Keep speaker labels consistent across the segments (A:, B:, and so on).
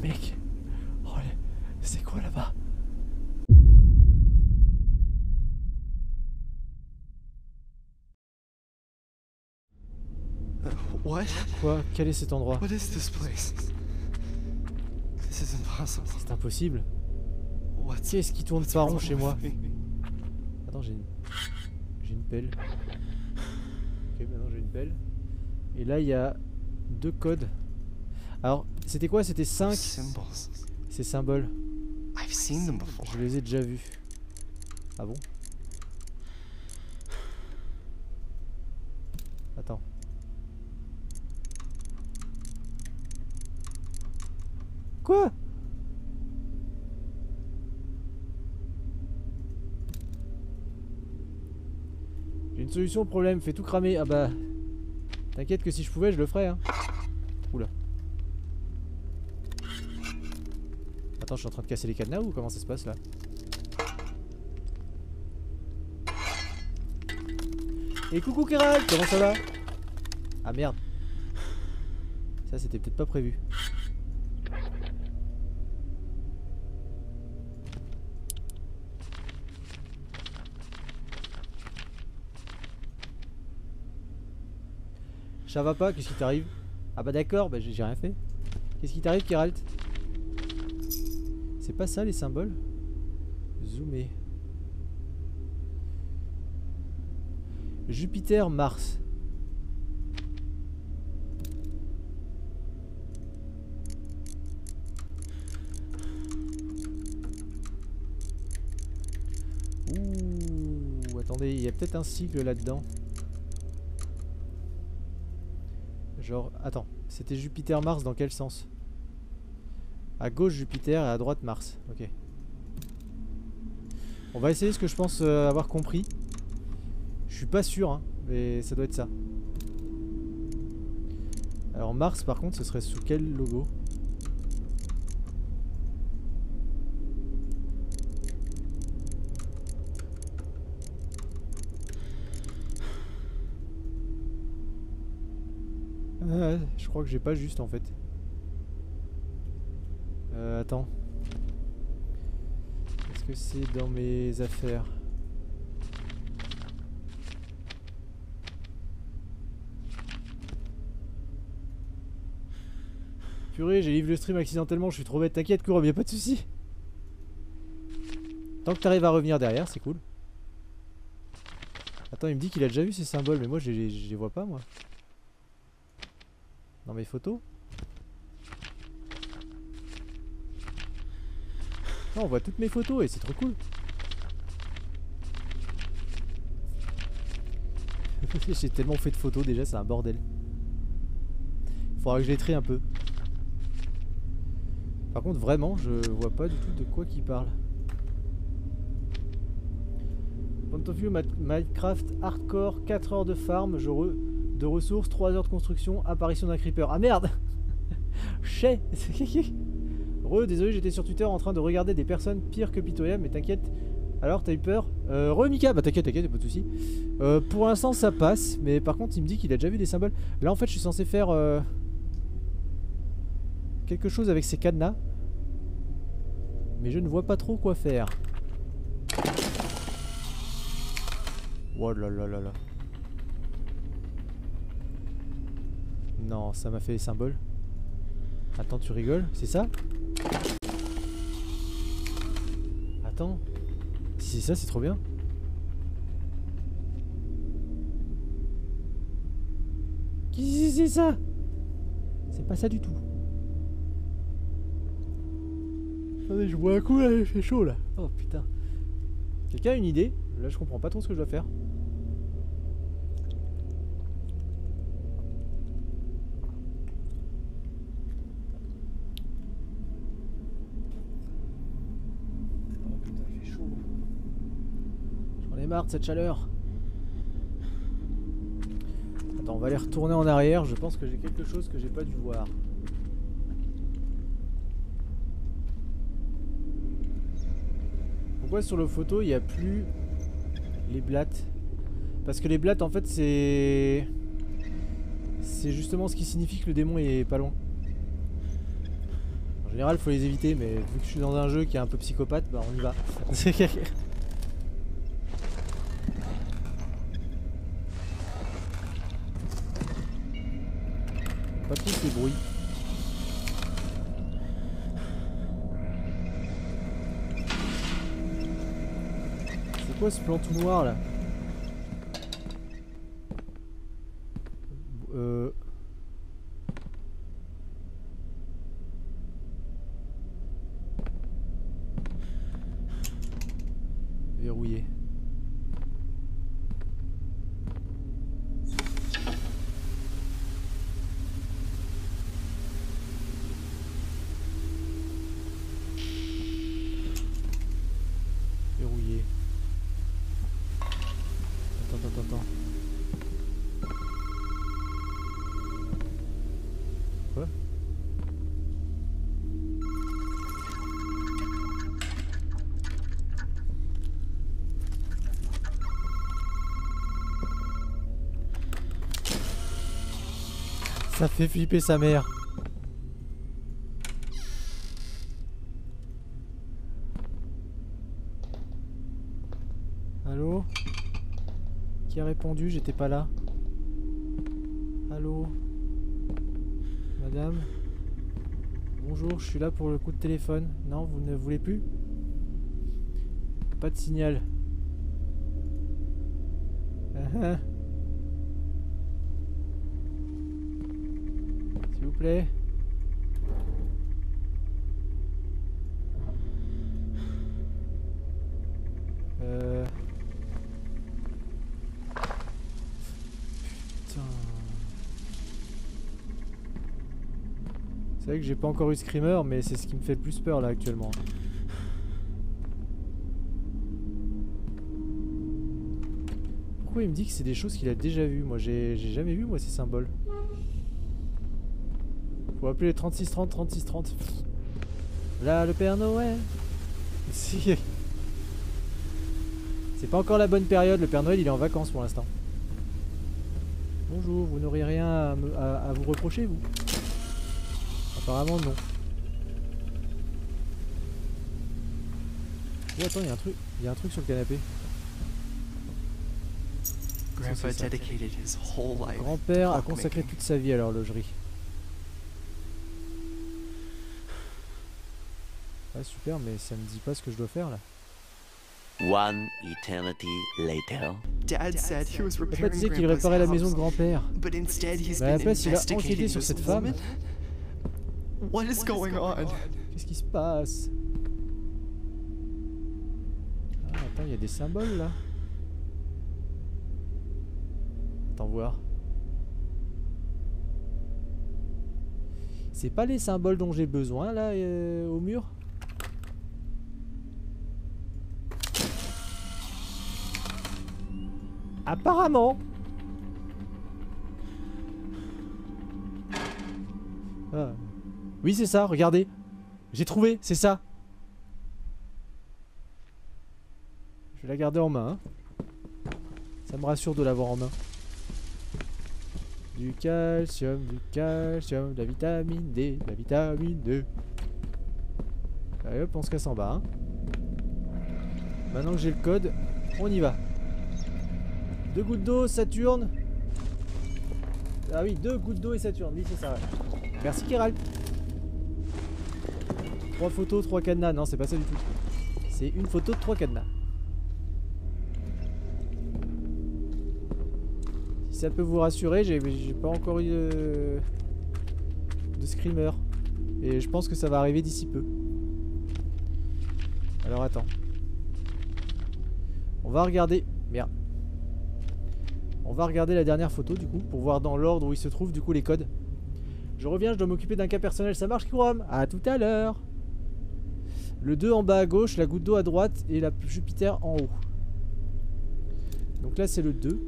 A: mecs. Oh, c'est quoi là-bas?
B: What?
A: Quoi? Quel est cet endroit?
B: What is this place? This is impossible.
A: C'est impossible. Qu'est-ce qui tourne pas rond chez moi? Attends, j'ai une... J'ai une pelle. Ok, maintenant j'ai une pelle. Et là, il y a deux codes. Alors, c'était quoi? C'était 5
B: Symbols.
A: ces symboles. Je les ai déjà vus. Ah bon? Attends. Quoi? J'ai une solution au problème, fais tout cramer. Ah bah... T'inquiète que si je pouvais, je le ferais. Hein. Attends, je suis en train de casser les cadenas ou comment ça se passe là Et coucou Kéral, comment ça va Ah merde. Ça c'était peut-être pas prévu. Ça va pas, qu'est-ce qui t'arrive? Ah bah d'accord, bah j'ai j'ai rien fait. Qu'est-ce qui t'arrive Keralt? C'est pas ça les symboles? Zoomer. Jupiter, Mars. Ouh, attendez, il y a peut-être un cycle là-dedans. Genre, attends, c'était Jupiter, Mars dans quel sens? À gauche Jupiter et à droite Mars. Ok. On va essayer ce que je pense euh, avoir compris. Je suis pas sûr, hein, mais ça doit être ça. Alors Mars, par contre, ce serait sous quel logo? Ah, je crois que j'ai pas juste en fait. Euh, attends. Est-ce que c'est dans mes affaires? Purée, j'ai livré le stream accidentellement, je suis trop bête. T'inquiète, Kourob, y'a pas de soucis. Tant que t'arrives à revenir derrière, c'est cool. Attends, il me dit qu'il a déjà vu ces symboles, mais moi je les vois pas, moi. Dans mes photos? On voit toutes mes photos et c'est trop cool. J'ai tellement fait de photos déjà, c'est un bordel. Faudra que je les trie un peu. Par contre, vraiment, je vois pas du tout de quoi qu'il parle. Point of view, Minecraft hardcore, 4 heures de farm, je re- de ressources, 3 heures de construction, apparition d'un creeper. Ah merde Chais Désolé, j'étais sur Twitter en train de regarder des personnes pires que pitoyables, mais t'inquiète. Alors, t'as eu peur euh, Re, Mika Bah t'inquiète, t'inquiète, pas de soucis. Euh, pour l'instant, ça passe, mais par contre, il me dit qu'il a déjà vu des symboles. Là, en fait, je suis censé faire euh, quelque chose avec ces cadenas. Mais je ne vois pas trop quoi faire. Oh là là là là. Non, ça m'a fait les symboles. Attends, tu rigoles C'est ça Attends. Si c'est ça, c'est trop bien. Qu'est-ce que c'est ça C'est pas ça du tout. Attendez, je bois un coup là, il fait chaud là. Oh putain. Quelqu'un a une idée? Là, je comprends pas trop ce que je dois faire. Oh putain, il fait chaud. J'en ai cette chaleur. Attends, on va aller retourner en arrière. Je pense que j'ai quelque chose que j'ai pas dû voir. Pourquoi sur le photo il n'y a plus les blattes? Parce que les blattes en fait c'est... C'est justement ce qui signifie que le démon est pas loin. En général, faut les éviter, mais vu que je suis dans un jeu qui est un peu psychopathe, bah on y va. tous les bruits. C'est quoi ce plan tout noir là Euh... Verrouillé. Verrouillé. Attends, attends, attends. Quoi Ça fait flipper sa mère. Allô? Qui a répondu? J'étais pas là. Allô? Madame? Bonjour, je suis là pour le coup de téléphone. Non, vous ne voulez plus? Pas de signal. Ah ah. S'il vous Euh... C'est vrai que j'ai pas encore eu Screamer, mais c'est ce qui me fait le plus peur là actuellement. Pourquoi il me dit que c'est des choses qu'il a déjà vues? Moi j'ai j'ai jamais vu moi ces symboles. Faut appeler les 3630 3630. Là le Père Noël. Si. C'est pas encore la bonne période, le Père Noël il est en vacances pour l'instant. Bonjour, vous n'aurez rien à, me- à- à vous reprocher vous? Apparemment non. Oh attends, il y a un truc, il y a un truc sur le canapé.
B: Grandpa
A: Grand-père a consacré toute sa vie à l'horlogerie. Ah super, mais ça me dit pas ce que je dois faire là.
C: One eternity later.
B: Dad said he was
A: Papa
B: repairing
A: disait qu'il
B: Grandpa's
A: réparait la maison de grand-père.
B: But instead he's
A: Mais à la
B: been
A: place, il a enquêté
B: investigating
A: sur
B: this
A: cette femme.
B: woman. What is going on?
A: Qu'est-ce qui se passe? Ah attends, il y a des symboles là. Attends voir. C'est pas les symboles dont j'ai besoin là euh, au mur? Apparemment Ah. Oui c'est ça, regardez J'ai trouvé, c'est ça Je vais la garder en main hein. Ça me rassure de l'avoir en main Du calcium, du calcium, de la vitamine D, de la vitamine D Allez hop on se casse en bas hein. Maintenant que j'ai le code, on y va Deux gouttes d'eau, Saturne Ah oui, deux gouttes d'eau et Saturne, oui c'est ça ouais. Merci Kéral. Trois photos, trois cadenas. Non, c'est pas ça du tout. C'est une photo de trois cadenas. Si ça peut vous rassurer, j'ai pas encore eu de, de screamer. Et je pense que ça va arriver d'ici peu. Alors attends. On va regarder. Merde. On va regarder la dernière photo du coup pour voir dans l'ordre où il se trouve du coup les codes. Je reviens, je dois m'occuper d'un cas personnel, ça marche Kuram À tout à l'heure Le 2 en bas à gauche, la goutte d'eau à droite et la Jupiter en haut. Donc là c'est le 2.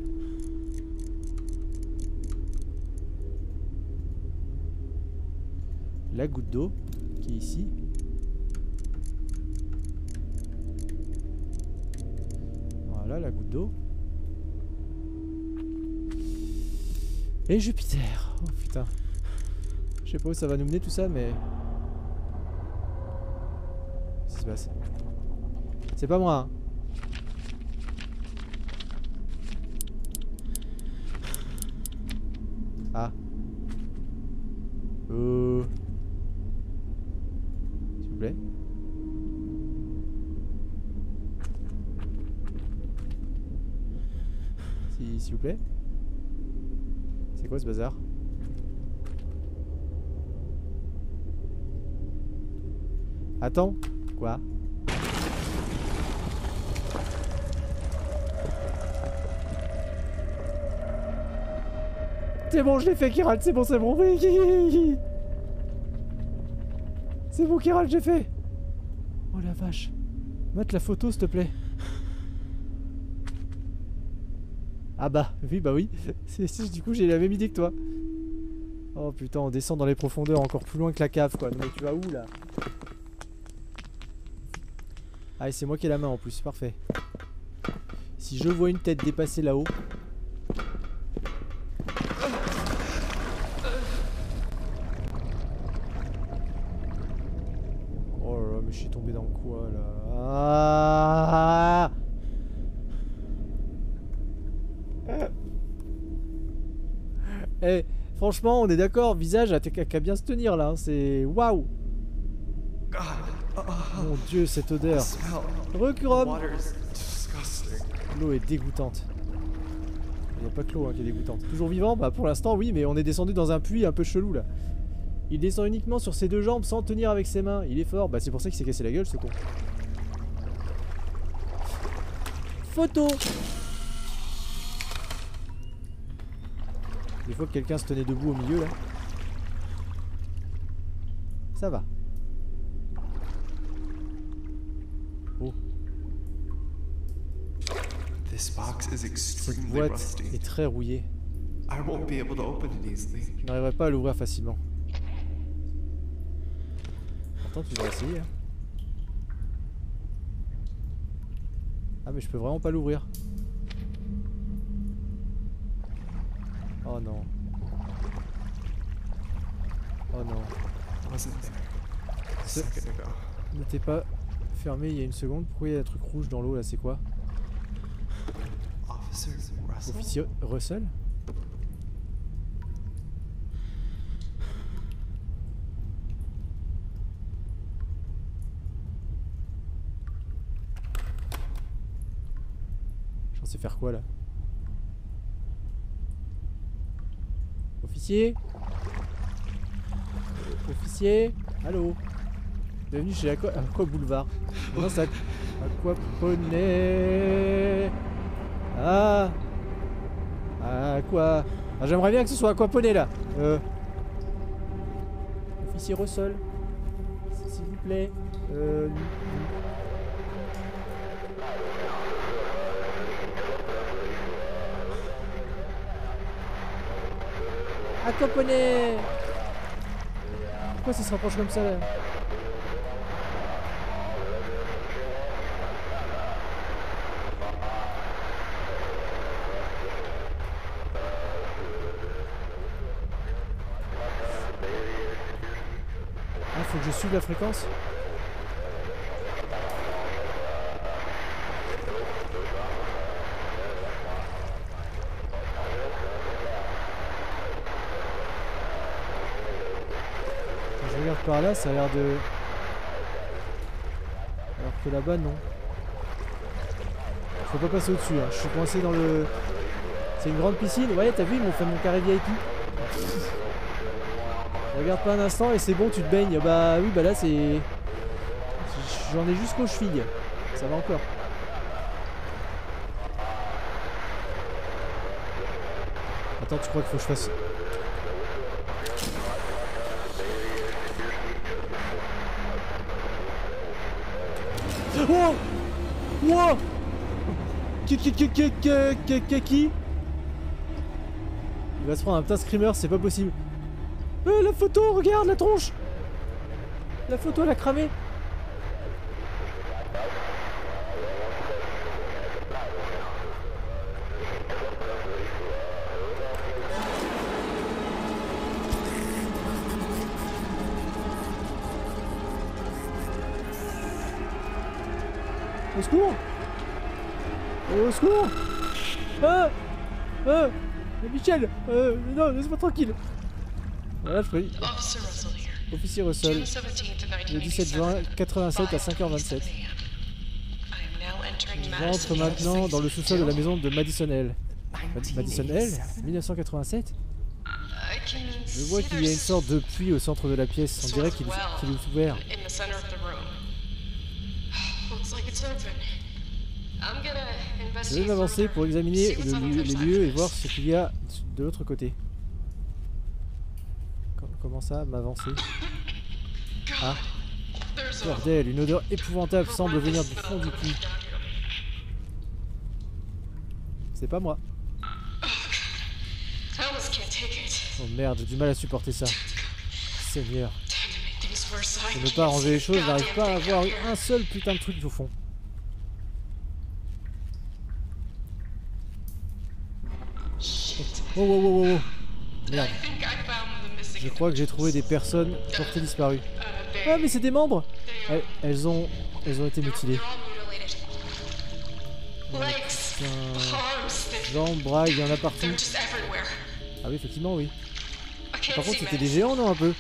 A: La goutte d'eau qui est ici. Voilà la goutte d'eau. Et Jupiter. Oh putain. Je sais pas où ça va nous mener tout ça, mais. se passe? C'est pas moi. hein. Ah. Euh. S'il vous plaît. Si- S'il vous plaît. Quoi ce bazar Attends. Quoi C'est bon, je l'ai fait, Kiral, c'est bon, c'est bon. oui. C'est bon, Kiral, j'ai fait. Oh la vache. Mate la photo, s'il te plaît. Ah bah, oui, bah oui. Du coup, j'ai la même idée que toi. Oh putain, on descend dans les profondeurs encore plus loin que la cave, quoi. Mais tu vas où, là? Ah, c'est moi qui ai la main en plus, parfait. Si je vois une tête dépasser là-haut. Oh là là, mais je suis tombé dans quoi là Ah Eh, franchement, on est d'accord, visage a qu'à bien se tenir là, hein, c'est waouh Mon dieu, cette odeur. Recurum. L'eau est dégoûtante. Il n'y a pas que l'eau hein, qui est dégoûtante. Toujours vivant? Bah pour l'instant oui, mais on est descendu dans un puits un peu chelou là. Il descend uniquement sur ses deux jambes sans tenir avec ses mains. Il est fort. Bah c'est pour ça qu'il s'est cassé la gueule ce con. Photo Des fois que quelqu'un se tenait debout au milieu là. Ça va.
B: This box is
A: Cette
B: extremely
A: boîte
B: rusty.
A: est très rouillée.
B: I won't be able to open it easily.
A: Je n'arriverai pas à l'ouvrir facilement. Pourtant, tu devrais essayer. hein. Ah, mais je peux vraiment pas l'ouvrir. Oh non. Oh non.
B: Ago.
A: N'était pas fermé il y a une seconde. Pourquoi il y a un truc rouge dans l'eau là C'est quoi?
B: Officer Russell?
A: Officier Russell? J'en sais faire quoi là? Officier. Officier Allô. Bienvenue chez Aqua, Aqua Boulevard. Non, c'est Aqua Poney. Ah. Quoi ah, J'aimerais bien que ce soit aquaponé là. Euh... Officier Russell S'il vous plaît. Euh... Aquaponé Pourquoi ça se rapproche comme ça là Ah, faut que je suive la fréquence Quand je regarde là, ça a l'air de... Alors que là-bas, non. Faut pas passer au-dessus, hein. je suis coincé dans le... C'est une grande piscine, ouais t'as vu, ils m'ont fait mon carré VIP. Regarde pas un instant et c'est bon, tu te baignes. Bah oui, bah là c'est. J'en ai jusqu'aux chevilles. Ça va encore. Attends, tu crois qu'il faut que je fasse. Oh Wow Il va se prendre un putain screamer, c'est pas possible. Euh, la photo, regarde la tronche. La photo, elle a cramé secours. Au secours. Ah Ah Michel euh, Non, laisse-moi tranquille. Voilà, je
D: here.
A: Officier Russell,
D: June 17th,
A: le 17 juin 87 à 5h27.
D: I am now entering
A: Je rentre maintenant dans le sous-sol de la maison de Madison L. Ma- Madison L 1987
D: I can
A: Je vois qu'il y a une sorte de puits au centre de la pièce. On dirait qu'il qu'il est ouvert. Je vais m'avancer pour examiner le les lieux et voir ce qu'il y a de l'autre côté. Com- Comment ça, m'avancer? Ah, bordel, une odeur épouvantable semble venir du fond du puits. C'est pas moi. Oh merde, j'ai du mal à supporter ça. Seigneur. Je ne pas arranger les choses, n'arrive pas à
D: goddamn thing
A: voir
D: out here.
A: un seul putain de truc au fond. Oh, oh, oh, oh, oh. Merde,
D: I think I found the missing
A: je crois que j'ai trouvé des personnes portées disparues.
D: Uh,
A: Ah, mais c'est des membres elles, elles ont, elles ont été mutilées. Jambes, bras, il y en a partout.
D: they're just everywhere.
A: Ah oui, effectivement, oui. Par contre, c'était des géants, non, un peu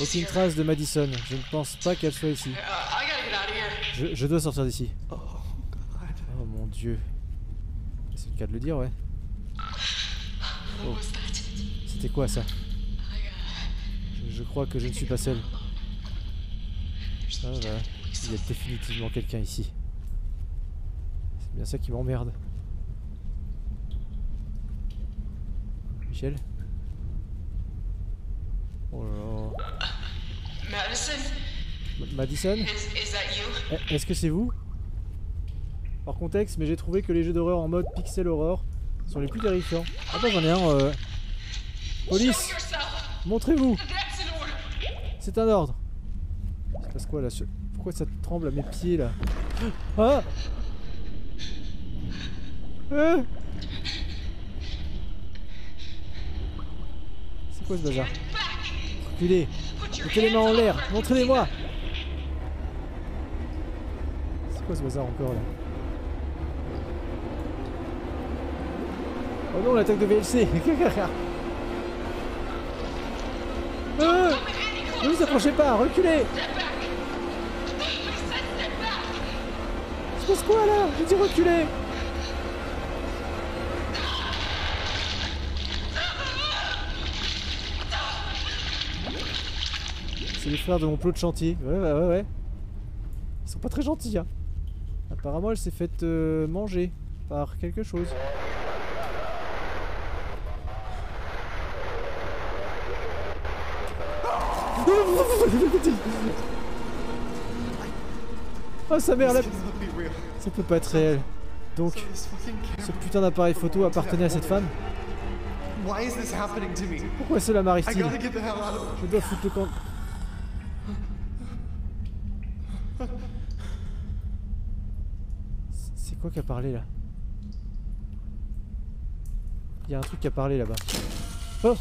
A: Aucune trace de Madison. Je ne pense pas qu'elle soit ici.
D: Uh.
A: Je, je dois sortir d'ici.
B: Oh god.
A: Oh mon dieu. C'est le cas de le dire, ouais.
D: That?
A: C'était quoi ça? Je, je crois que je ne suis pas seul. Ah, bah, il y a définitivement quelqu'un ici. C'est bien ça qui m'emmerde. Michel? Oh là.
D: Madison,
A: Madison? Eh, Est-ce que c'est vous? Hors contexte, mais j'ai trouvé que les jeux d'horreur en mode pixel horror sont les plus terrifiants. Bah j'en ai un. euh, Police. Montrez-vous. C'est un ordre se passe quoi là Pourquoi ça tremble à mes pieds là Ah Ah C'est quoi ce bazar. Reculez Mettez les mains en l'air. Montrez-les-moi C'est quoi ce bazar encore là Oh non, l'attaque de VLC Ah Ne vous approchez pas, reculez
D: Step back. I said step back.
A: Il se passe quoi là? J'ai dit reculez C'est les frères de mon plot de chantier. Ouais, ouais, ouais, ouais. Ils sont pas très gentils, hein. Apparemment, elle s'est faite euh, manger par quelque chose. Oh sa mère, là, ça peut pas être réel. Donc, ce putain d'appareil photo appartenait à cette femme? Pourquoi cela m'arrive-t-il Je dois foutre le camp. C'est- C'est quoi qui a parlé là? Il y a un truc qui a parlé là-bas. Oh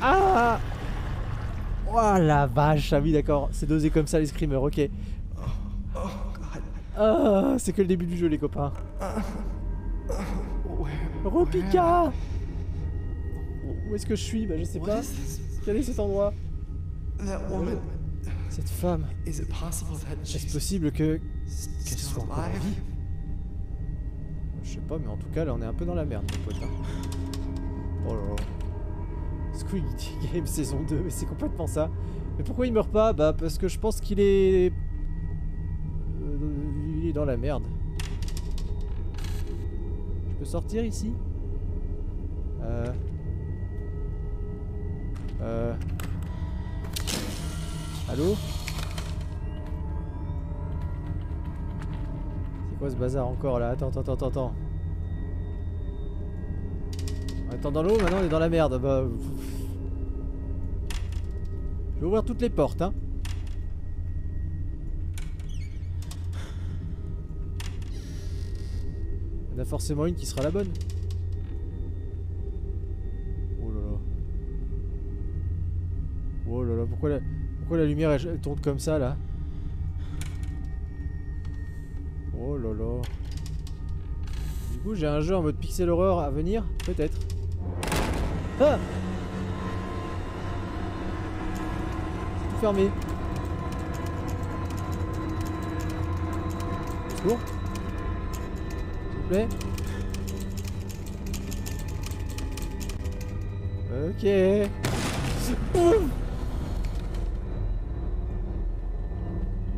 A: Ah Oh la vache Ah oui d'accord, c'est dosé comme ça les screamers, ok. Ah, c'est que le début du jeu les copains. Repika Où est-ce que je suis? Bah je sais pas. Quel est cet endroit? Cette femme. Est-ce possible que... qu'elle soit encore en vie Je sais pas, mais en tout cas là on est un peu dans la merde mon pote. hein. Oh là là. Squid Game saison 2, mais c'est complètement ça. Mais pourquoi il meurt pas? Bah parce que je pense qu'il est... Euh, il est dans la merde. Je peux sortir ici? Euh... Euh... Allô? C'est quoi ce bazar encore là? Attends, attends, attends, attends. On est dans l'eau, maintenant on est dans la merde. Bah. Je vais ouvrir toutes les portes, hein. Il y en a forcément une qui sera la bonne. Oh là là. Oh là là, pourquoi la, pourquoi la lumière elle tourne comme ça là? Oh là là. Du coup j'ai un jeu en mode pixel horror à venir Peut-être. Ah fermé. S'il vous plaît. Ok.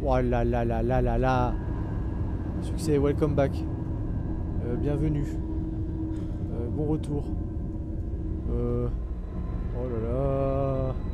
A: Oh là là là là là là. Succès, welcome back. Euh, bienvenue. Euh, bon retour. Euh... Oh là là.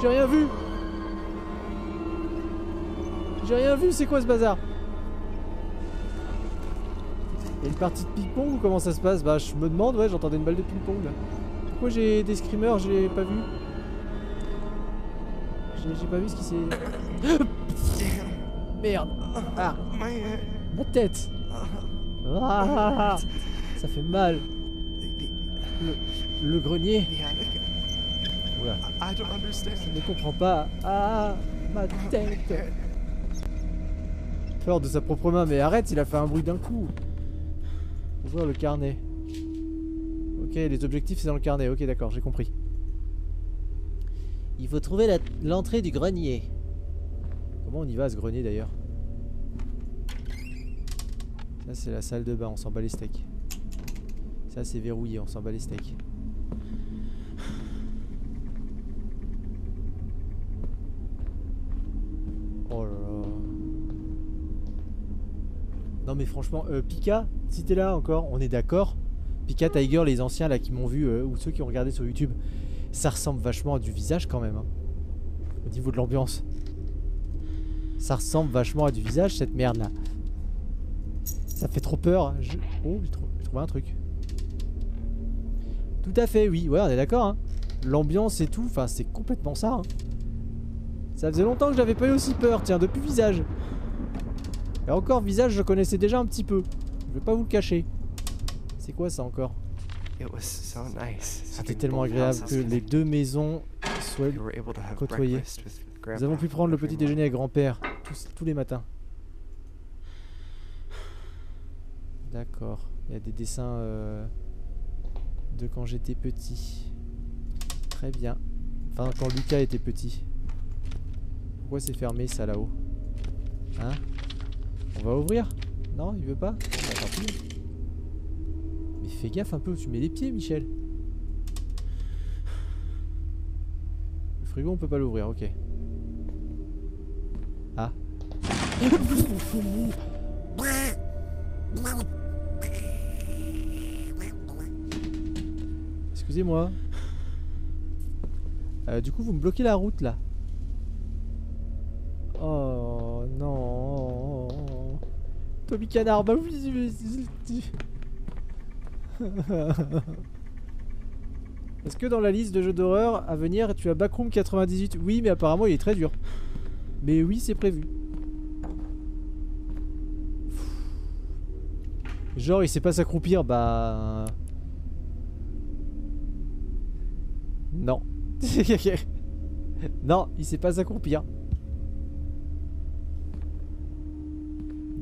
A: J'ai rien vu. J'ai rien vu, c'est quoi ce bazar? Il une partie de ping-pong ou comment ça se passe? Bah je me demande, ouais j'entendais une balle de ping-pong. Pourquoi j'ai des screamers, j'ai pas vu? J'ai pas vu ce qui s'est... Merde. Ah. Ma tête. Ah. Ça fait mal. Le, grenier. Oula,
B: I don't understand.
A: je ne comprends pas Ah Ma tête Peur de sa propre main, mais arrête, il a fait un bruit d'un coup Ouvrir le carnet. Ok, les objectifs c'est dans le carnet, ok d'accord, j'ai compris. Il faut trouver l'entrée du grenier. Comment on y va à ce grenier d'ailleurs? Ça c'est la salle de bain, on s'en bat les steaks. Ça c'est verrouillé, on s'en bat les steaks. Oh là là. Non mais franchement, euh, Pika, si t'es là encore, on est d'accord. Pika, Tiger, les anciens là qui m'ont vu, euh, ou ceux qui ont regardé sur YouTube, ça ressemble vachement à du visage quand même. hein. Au niveau de l'ambiance. Ça ressemble vachement à du visage cette merde là. Ça fait trop peur. Je- Oh, j'ai trou- j'ai trouvé un truc. Tout à fait, oui. Ouais, on est d'accord. Hein. L'ambiance et tout, enfin, c'est complètement ça. hein. Ça faisait longtemps que j'avais pas eu aussi peur, tiens, depuis visage. Et encore, visage, je connaissais déjà un petit peu. Je vais pas vous le cacher. C'est quoi ça encore? C'était tellement agréable que les deux maisons soient...
B: With
A: Nous avons pu prendre le petit déjeuner avec grand-père tous, tous les matins. D'accord. Il y a des dessins euh, de quand j'étais petit. Très bien. Enfin, quand Lucas était petit. Pourquoi c'est fermé ça là-haut? Hein? On va ouvrir Non, il veut pas. Mais fais gaffe un peu tu mets les pieds, Michel. Le frigo, on peut pas l'ouvrir, ok. Ah. Excusez-moi. Euh, du coup, vous me bloquez la route là. Oh non. Tommy Canard, bah oui. Est-ce que dans la liste de jeux d'horreur à venir, tu as Backroom 98 Oui, mais apparemment il est très dur. Mais oui, c'est prévu. Genre, il sait pas s'accroupir, bah. Non. non, il sait pas s'accroupir.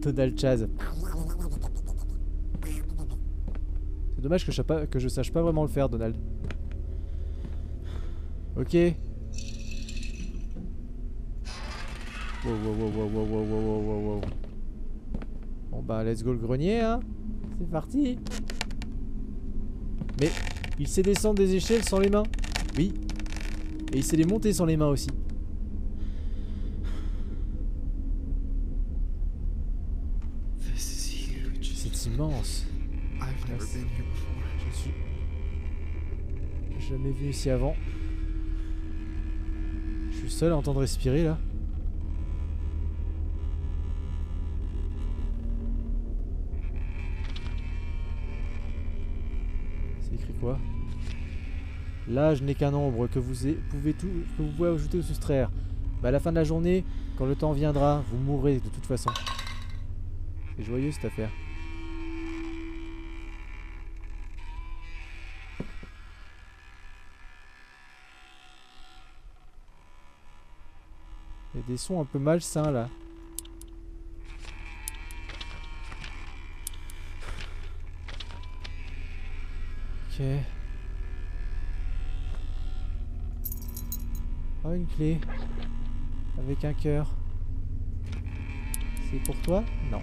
A: Total Chaz. C'est dommage que je, sache pas vraiment le faire, Donald. Ok. Wow, wow, wow, wow, wow, wow, wow, wow. Bon bah, let's go le grenier, hein. C'est parti. Mais il sait descendre des échelles sans les mains. Oui. Et il sait les monter sans les mains aussi. Immense. Je suis jamais venu ici avant. suis seul à entendre respirer là. C'est écrit quoi? L'âge n'est qu'un nombre que vous, pouvez tout, que vous pouvez ajouter ou soustraire. Bah à la fin de la journée, quand le temps viendra, vous mourrez de toute façon. C'est joyeux cette affaire. Des sons un peu malsains là. Ok. Oh, une clé. Avec un cœur. C'est pour toi? Non.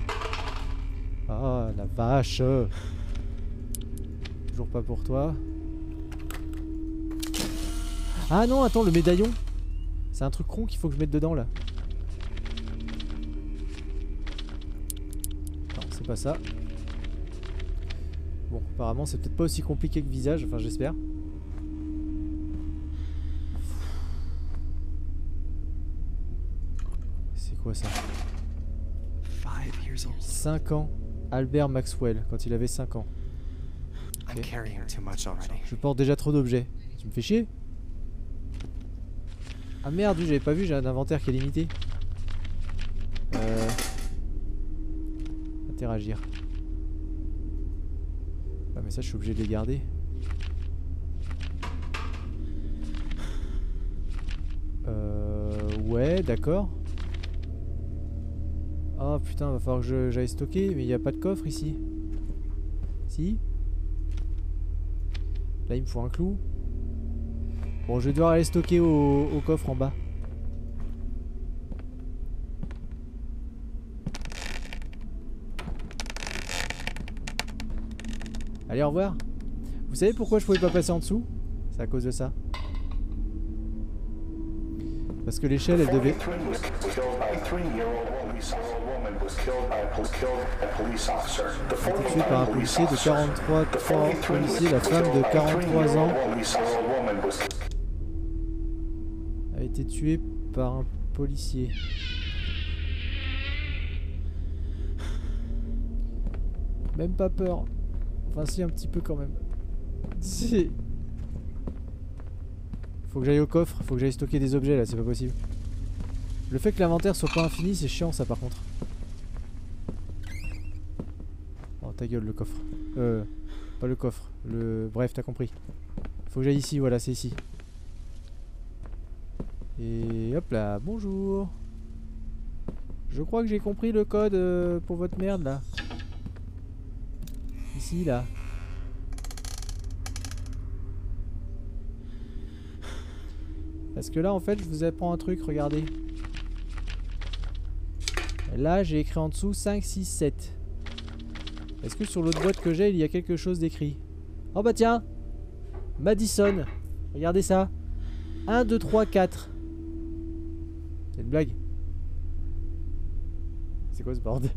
A: Ah, la vache Toujours pas pour toi. Ah non, attends, le médaillon C'est un truc con qu'il faut que je mette dedans là. Non, c'est pas ça. Bon, apparemment c'est peut-être pas aussi compliqué que visage, enfin j'espère. C'est quoi ça?
B: Five years old.
A: 5 ans. Albert Maxwell, quand il avait 5 ans. Je porte déjà trop d'objets. Tu me fais chier? Ah merde, j'avais pas vu, j'ai un inventaire qui est limité. Euh... Interagir. Ah mais ça je suis obligé de les garder. Euh... Ouais, d'accord. Oh putain, va falloir que j'aille stocker, mais il n'y a pas de coffre ici. Si Là, il me faut un clou. Bon, je vais devoir aller stocker au, coffre en bas. Allez, au revoir. Vous savez pourquoi je pouvais pas passer en dessous? C'est à cause de ça. Parce que l'échelle, elle devait... tuée par un
E: 45 police
A: policier de
E: officer-
A: 43
E: the
A: 3
E: 43
A: policier, la femme de
E: by a
A: 43 ans
E: three-year-old police woman was
A: tuée par un policier. Même pas peur. Enfin si un petit peu quand même. Si. Faut que j'aille au coffre, faut que j'aille stocker des objets là, c'est pas possible. Le fait que l'inventaire soit pas infini, c'est chiant ça par contre. Oh ta gueule le coffre. Euh, pas le coffre, le... Bref, t'as compris. Faut que j'aille ici, voilà, c'est ici. Et hop là, bonjour. Je crois que j'ai compris le code euh, pour votre merde là. Ici là. Parce que là en fait je vous apprends un truc, regardez. Là j'ai écrit en dessous 5, 6, 7. Est-ce que sur l'autre boîte que j'ai il y a quelque chose d'écrit? Oh bah tiens Madison Regardez ça 1, 2, 3, 4 C'est une blague C'est quoi ce bordel?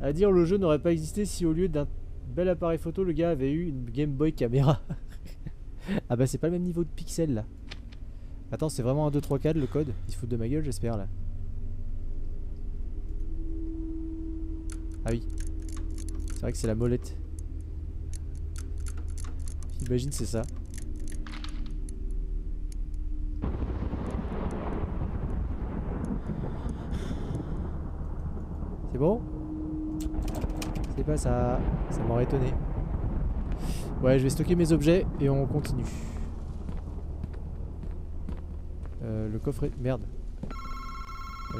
A: À dire le jeu n'aurait pas existé si au lieu d'un bel appareil photo le gars avait eu une Game Boy caméra. ah bah c'est pas le même niveau de pixels là. Attends c'est vraiment un 2, 3, 4 le code? Il se fout de ma gueule j'espère là. Ah oui. C'est vrai que c'est la molette. Imagine c'est ça. Bon C'est pas ça. Ça m'aurait étonné. Ouais, je vais stocker mes objets et on continue. Euh, le coffre est... Merde. Ah.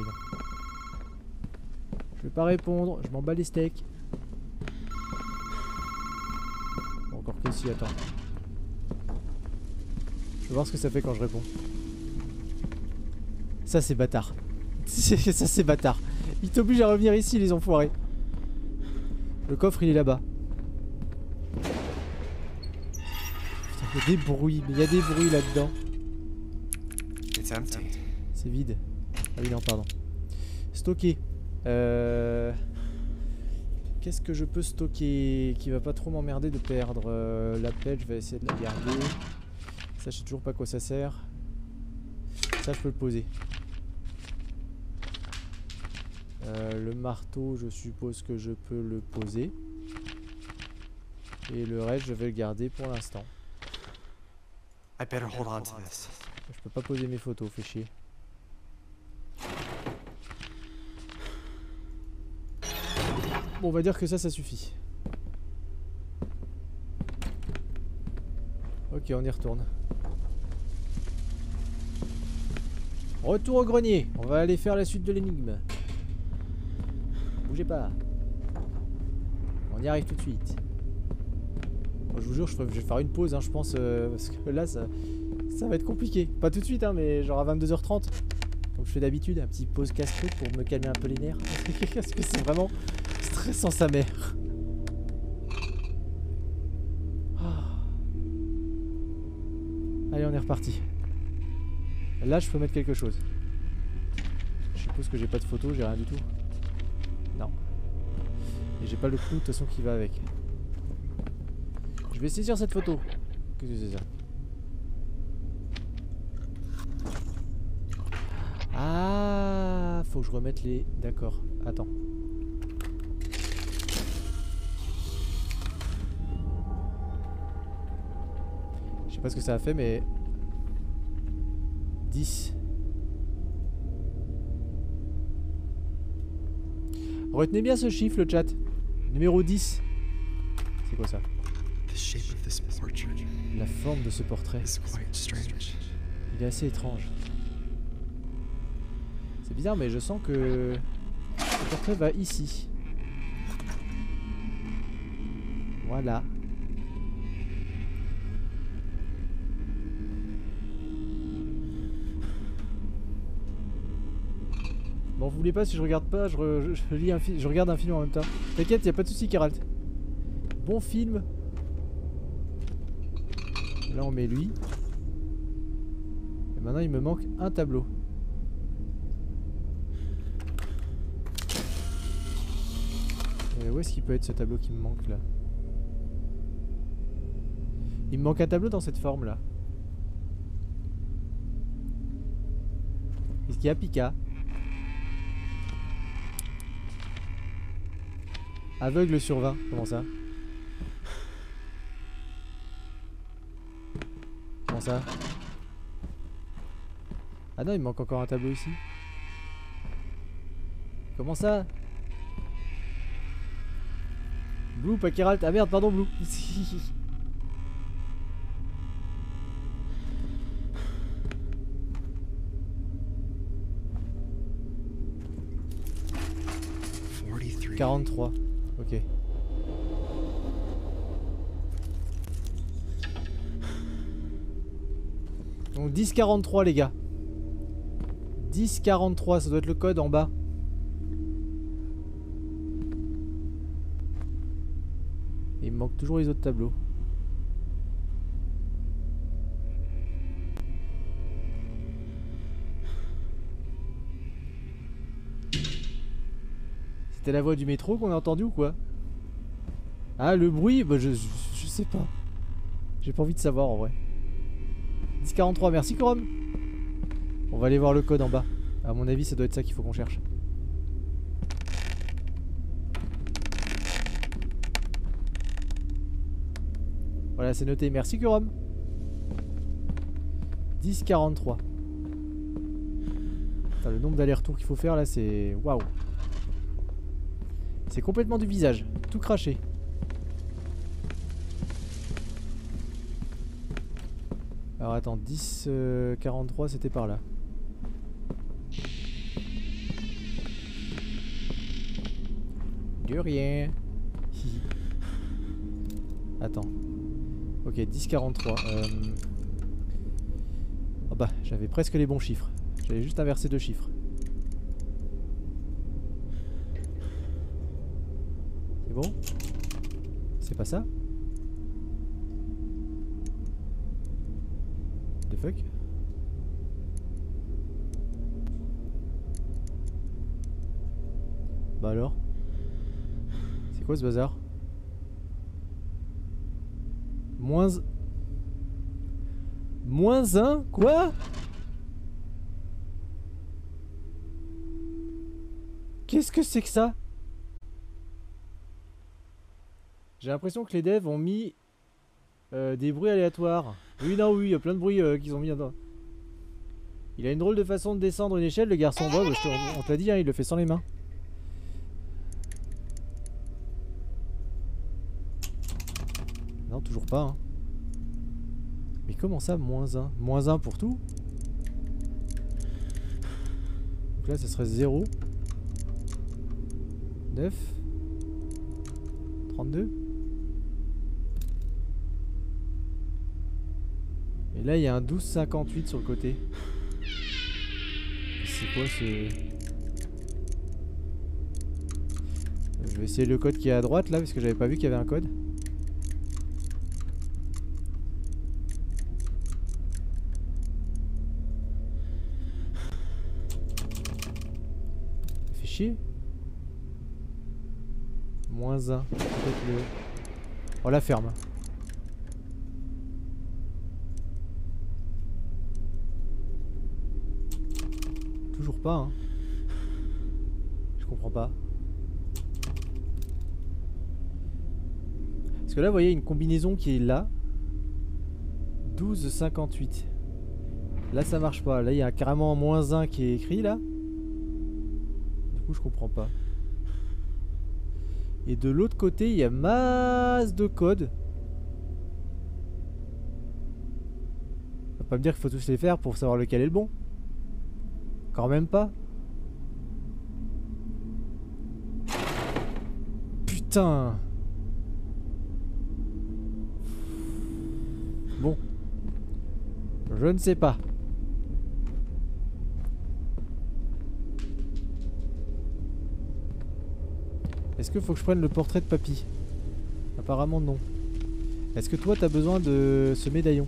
A: Je vais pas répondre, je m'en bats les steaks. Encore que attends. Je vais voir ce que ça fait quand je réponds. Ça c'est bâtard. ça c'est bâtard. Il t'oblige à revenir ici les enfoirés. Le coffre il est là-bas. Putain, il y a des bruits, mais il y a des bruits là-dedans. C'est vide. Ah oui, non, pardon. Stocker. Euh... Qu'est-ce que je peux stocker qui va pas trop m'emmerder de perdre Euh, La pelle, je vais essayer de la garder. Ça, je sais toujours pas à quoi ça sert. Ça, je peux le poser. Euh, le marteau, je suppose que je peux le poser. Et le reste, je vais le garder pour l'instant.
B: I better hold on to this.
A: Je peux pas poser mes photos, fait chier. Bon, on va dire que ça, ça suffit. Ok, on y retourne. Retour au grenier. On va aller faire la suite de l'énigme. Bougez pas. On y arrive tout de suite. Je vous jure, je, vais faire une pause, hein, je pense, euh, parce que là, ça, va être compliqué. Pas tout de suite, hein, mais genre à 22h30. Donc je fais d'habitude un petit pause casse-croûte pour me calmer un peu les nerfs. Parce que c'est vraiment stressant sa mère. Ah. Allez, on est reparti. Là, je peux mettre quelque chose. Je suppose que j'ai pas de photo, j'ai rien du tout. Et j'ai pas le clou de toute façon qui va avec. Je vais saisir cette photo. Qu'est-ce que c'est ça Ah, faut que je remette les. D'accord. Attends. Je sais pas ce que ça a fait, mais 10. Retenez bien ce chiffre, le chat. Numéro 10. C'est quoi ça La forme de ce portrait. Il est assez étrange. C'est bizarre, mais je sens que le portrait va ici. Voilà. Voulez pas si je regarde pas, je, lis un je regarde un film en même temps. T'inquiète, y a pas de souci, Keralt. Bon film. Là, on met lui. Et maintenant, il me manque un tableau. Et où est-ce qu'il peut être ce tableau qui me manque là? Il me manque un tableau dans cette forme là. Est-ce qu'il y a Pika? Aveugle sur 20, comment ça? Comment ça? Ah non, il manque encore un tableau ici. Comment ça? Blue, pas Keralt. Ah merde, pardon, Blue.
B: Forty-three.
A: 43. Ok. Donc 1043 les gars. 1043, ça doit être le code en bas. Il manque toujours les autres tableaux. C'était la voix du métro qu'on a entendu ou quoi Ah, le bruit Bah, je, je, sais pas. J'ai pas envie de savoir en vrai. 1043, merci Corum. On va aller voir le code en bas. À mon avis, ça doit être ça qu'il faut qu'on cherche. Voilà, c'est noté. Merci Corum. 1043. Putain, le nombre d'allers-retours qu'il faut faire là, c'est. Waouh! C'est complètement du visage, tout craché. Alors attends, 10, euh, 43 c'était par là. De rien. Attends. Ok, 10, 43. Euh... Ah bah, j'avais presque les bons chiffres. J'avais juste inversé deux chiffres. C'est pas ça The fuck Bah alors C'est quoi ce bazar Moins 1 Quoi Qu'est-ce que c'est que ça J'ai l'impression que les devs ont mis euh, des bruits aléatoires. Oui, non, oui, il y a plein de bruits euh, qu'ils ont mis dedans. Il a une drôle de façon de descendre une échelle, le garçon. Te- on te l'a dit, hein, il le fait sans les mains. Non, toujours pas. Hein. Mais comment ça, moins 1 Moins 1 pour tout? Donc là, ça serait 0. 9. 32. Et là, il y a un 12,58 sur le côté. C'est quoi ce... Je vais essayer le code qui est à droite là, parce que j'avais pas vu qu'il y avait un code. Ça fait chier. Moins 1. Peut-être le... Oh la ferme. Toujours pas, hein. Je comprends pas. Parce que là, vous voyez une combinaison qui est là. 12,58. Là, ça marche pas. Là, il y a carrément moins 1 qui est écrit, là. Du coup, je comprends pas. Et de l'autre côté, il y a masse de codes. Va pas me dire qu'il faut tous les faire pour savoir lequel est le bon. Quand même pas. Putain. Bon. Je ne sais pas. Est-ce qu'il faut que je prenne le portrait de papy? Apparemment non. Est-ce que toi t'as besoin de ce médaillon?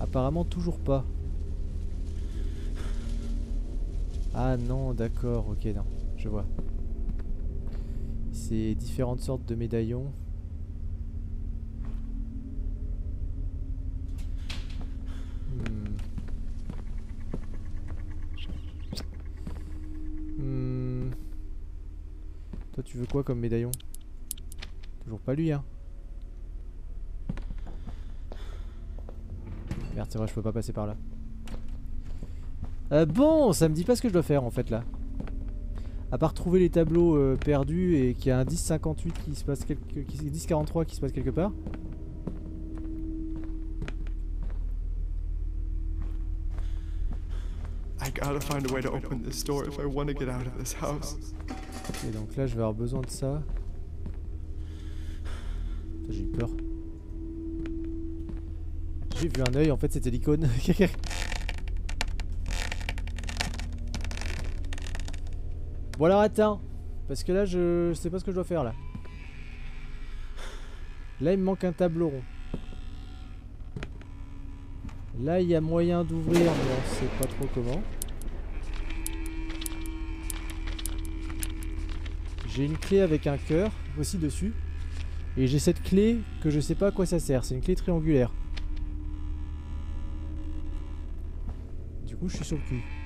A: Apparemment toujours pas. Ah non, d'accord, ok, non, je vois. C'est différentes sortes de médaillons. Hmm. Hmm. Toi, tu veux quoi comme médaillon? Toujours pas lui, hein Merde, c'est vrai, je peux pas passer par là. Euh, bon, ça me dit pas ce que je dois faire en fait là. À part trouver les tableaux euh, perdus et qu'il y a un 1058 qui se passe quelque... qui... 1043 qui se passe quelque part.
B: I gotta find a way to open this door if I want to get out of this house.
A: Et donc là je vais avoir besoin de ça. J'ai eu peur. J'ai vu un œil, en fait c'était l'icône. bon alors attends. Parce que là je... sais pas ce que je dois faire là. Là il me manque un tableau rond. Là il y a moyen d'ouvrir mais on sait pas trop comment. J'ai une clé avec un cœur aussi dessus. Et j'ai cette clé que je sais pas à quoi ça sert. C'est une clé triangulaire. Du coup, je suis sur le cul.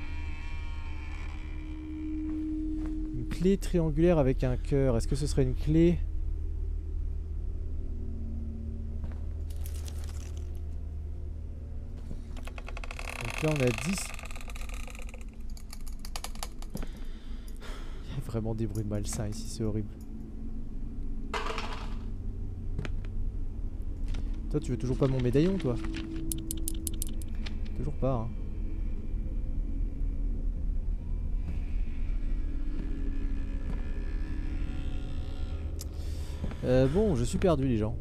A: Clé triangulaire avec un cœur. Est-ce que ce serait une clé? Donc là, on a 10. Il y a vraiment des bruits malsains ici, c'est horrible. Toi, tu veux toujours pas mon médaillon, toi? Toujours pas, hein. Euh, bon, je suis perdu, les gens.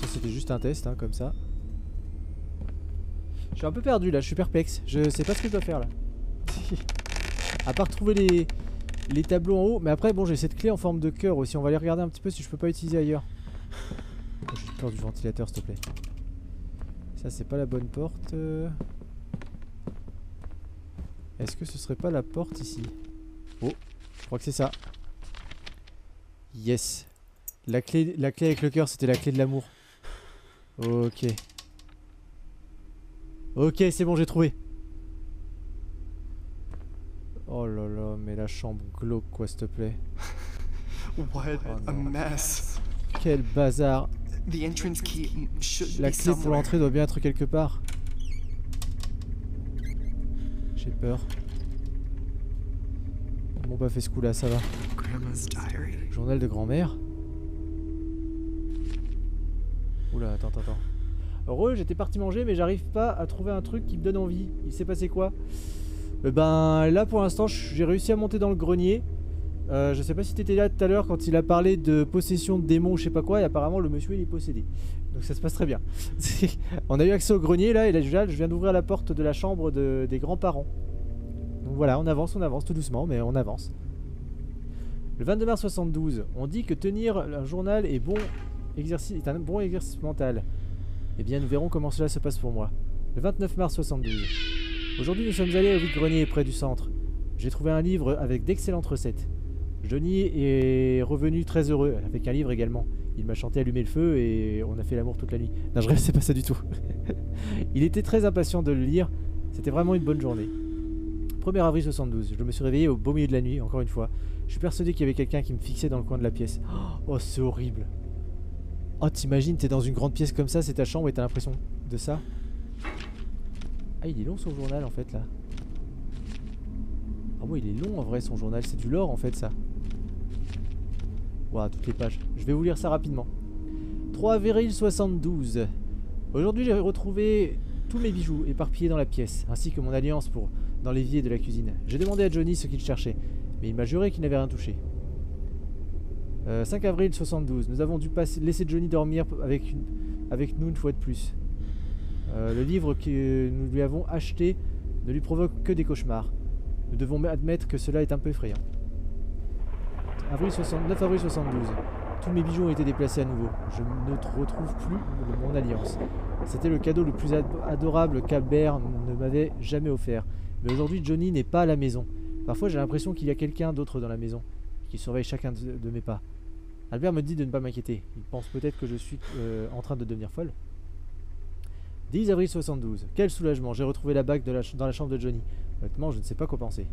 A: Ça, c'était juste un test, hein, comme ça. Je suis un peu perdu, là. Je suis perplexe. Je sais pas ce que je dois faire, là. à part trouver les, les tableaux en haut. Mais après, bon, j'ai cette clé en forme de cœur aussi. On va aller regarder un petit peu si je peux pas utiliser ailleurs. Oh, j'ai peur du ventilateur, s'il te plaît. Ça, c'est pas la bonne porte. Est-ce que ce serait pas la porte ici? Oh, je crois que c'est ça. Yes. La clé, la clé avec le cœur, c'était la clé de l'amour. Ok. Ok, c'est bon, j'ai trouvé. Oh là là, mais la chambre glauque, quoi, s'il te plaît.
B: What
A: Oh
B: a mess.
A: Quel bazar.
B: The entrance key should
A: La clé pour l'entrée doit bien être quelque part. J'ai peur. Bon bah fait ce coup là, ça va. Journal de grand-mère. Oula, attends, attends, attends. Heureux, j'étais parti manger, mais j'arrive pas à trouver un truc qui me donne envie. Il s'est passé quoi? Euh, Ben là, pour l'instant, j'ai réussi à monter dans le grenier. Euh, je sais pas si t'étais là tout à l'heure quand il a parlé de possession de démons je sais pas quoi, et apparemment le monsieur il est possédé. Donc ça se passe très bien. On a eu accès au grenier là, et là je viens d'ouvrir la porte de la chambre de- des grands-parents. Donc voilà, on avance, on avance tout doucement, mais on avance. Le 22 mars 72, on dit que tenir un journal est, bon exercice, est un bon exercice mental. Eh bien, nous verrons comment cela se passe pour moi. Le 29 mars 72. Aujourd'hui, nous sommes allés au vide-grenier près du centre. J'ai trouvé un livre avec d'excellentes recettes. Johnny est revenu très heureux, avec un livre également. Il m'a chanté allumer le feu et on a fait l'amour toute la nuit. Non, je rêve, c'est pas ça du tout. Il était très impatient de le lire. C'était vraiment une bonne journée. 1er avril 72. Je me suis réveillé au beau milieu de la nuit, encore une fois. Je suis persuadé qu'il y avait quelqu'un qui me fixait dans le coin de la pièce. Oh, c'est horrible. Oh, t'imagines, t'es dans une grande pièce comme ça, c'est ta chambre et t'as l'impression de ça Ah, il est long son journal en fait là. Ah ouais, il est long en vrai son journal, c'est du lore en fait ça. Ouah, toutes les pages. Je vais vous lire ça rapidement. 3 avril 72. Aujourd'hui, j'ai retrouvé tous mes bijoux éparpillés dans la pièce, ainsi que mon alliance pour dans l'évier de la cuisine. J'ai demandé à Johnny ce qu'il cherchait, mais il m'a juré qu'il n'avait rien touché. Euh, 5 avril 72. Nous avons dû laisser Johnny dormir avec, nous une fois de plus. Euh, le livre que nous lui avons acheté ne lui provoque que des cauchemars. Nous devons admettre que cela est un peu effrayant. Avril 60 9 avril 72. Tous mes bijoux ont été déplacés à nouveau. Je ne retrouve plus mon alliance. C'était le cadeau le plus ad- adorable qu'Albert ne m'avait jamais offert. Mais aujourd'hui, Johnny n'est pas à la maison. Parfois, j'ai l'impression qu'il y a quelqu'un d'autre dans la maison, qui surveille chacun de, mes pas. Albert me dit de ne pas m'inquiéter. Il pense peut-être que je suis euh, en train de devenir folle. 10 avril 72. Quel soulagement, j'ai retrouvé la bague dans la chambre de Johnny. Honnêtement, je ne sais pas quoi penser.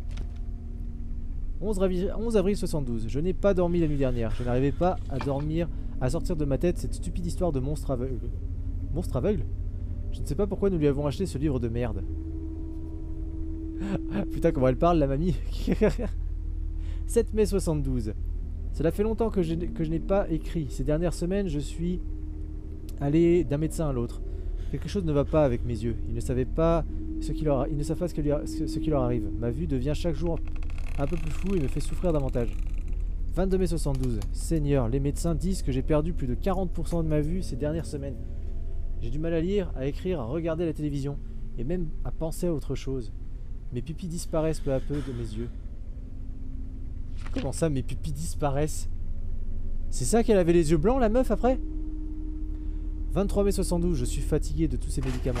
A: 11 avril, 11 avril 72. Je n'ai pas dormi la nuit dernière. Je n'arrivais pas à dormir, à sortir de ma tête cette stupide histoire de monstre aveugle. Monstre aveugle Je ne sais pas pourquoi nous lui avons acheté ce livre de merde. Putain, comment elle parle, la mamie 7 mai 72. Cela fait longtemps que je, que je n'ai pas écrit. Ces dernières semaines, je suis allé d'un médecin à l'autre. Quelque chose ne va pas avec mes yeux. Ils ne savaient pas ce qui leur, ils ne savent pas ce- ce qui leur arrive. Ma vue devient chaque jour un peu plus floue et me fait souffrir davantage. 22 mai 72. Seigneur, les médecins disent que j'ai perdu plus de 40% de ma vue ces dernières semaines. J'ai du mal à lire, à écrire, à regarder la télévision et même à penser à autre chose. Mes pupilles disparaissent peu à peu de mes yeux. Comment ça, mes pupilles disparaissent? C'est ça qu'elle avait les yeux blancs, la meuf, après? 23 mai 72, je suis fatigué de tous ces médicaments.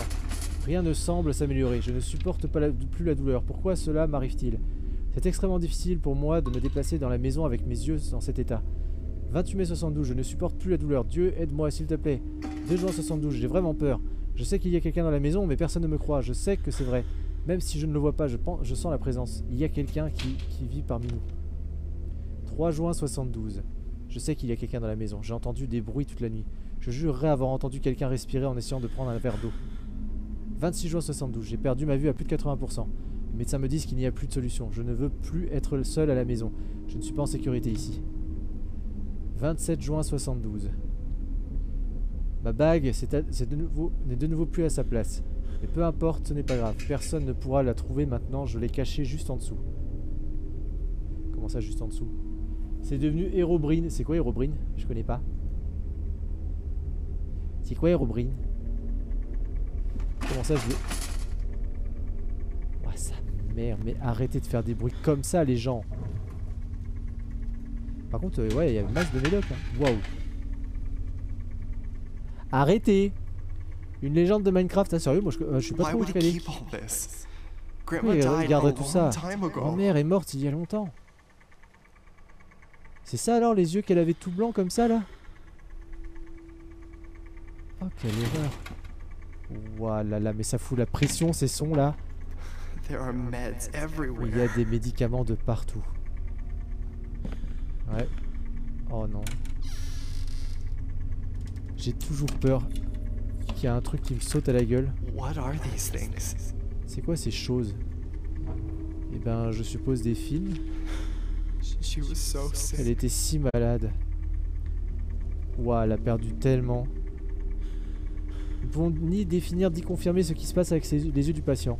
A: Rien ne semble s'améliorer, je ne supporte pas plus la douleur. Pourquoi cela m'arrive-t-il? C'est extrêmement difficile pour moi de me déplacer dans la maison avec mes yeux dans cet état. 28 mai 72, je ne supporte plus la douleur. Dieu, aide-moi s'il te plaît. 2 juin 72, j'ai vraiment peur. Je sais qu'il y a quelqu'un dans la maison, mais personne ne me croit. Je sais que c'est vrai. Même si je ne le vois pas, je, pense, je sens la présence. Il y a quelqu'un qui, qui vit parmi nous. 3 juin 72. Je sais qu'il y a quelqu'un dans la maison. J'ai entendu des bruits toute la nuit. Je jurerais avoir entendu quelqu'un respirer en essayant de prendre un verre d'eau. 26 juin 72. J'ai perdu ma vue à plus de 80%. Les médecins me disent qu'il n'y a plus de solution. Je ne veux plus être seul à la maison. Je ne suis pas en sécurité ici. 27 juin 72. Ma bague n'est de nouveau plus à sa place. Mais peu importe, ce n'est pas grave. Personne ne pourra la trouver maintenant. Je l'ai cachée juste en dessous. Comment ça, juste en dessous? C'est devenu Hérobrine. C'est quoi Hérobrine? Je connais pas. C'est quoi Hérobrine? Comment ça, je l'ai? Oh, sa mère, mais arrêtez de faire des bruits comme ça, les gens. Par contre, euh, ouais, il y a une masse de médocs. hein. Waouh. Arrêtez Une légende de Minecraft, ah sérieux, moi je, euh, je suis pas trop
B: this? Grandma
A: Oui, regarde tout ça.
B: ago.
A: Grand-mère est morte il y a longtemps. C'est ça alors les yeux qu'elle avait tout blancs comme ça là? Oh quelle erreur. Voilà, là, mais ça fout la pression ces sons là. Il y a des médicaments de partout. Ouais. Oh non. J'ai toujours peur qu'il y a un truc qui me saute à la gueule.
B: What are these things?
A: C'est quoi ces choses? Eh ben, je suppose des films.
B: She, she was so
A: Elle était si malade. Ouah, elle a perdu tellement. Nous pouvons ni définir ni confirmer ce qui se passe avec ses- les yeux du patient.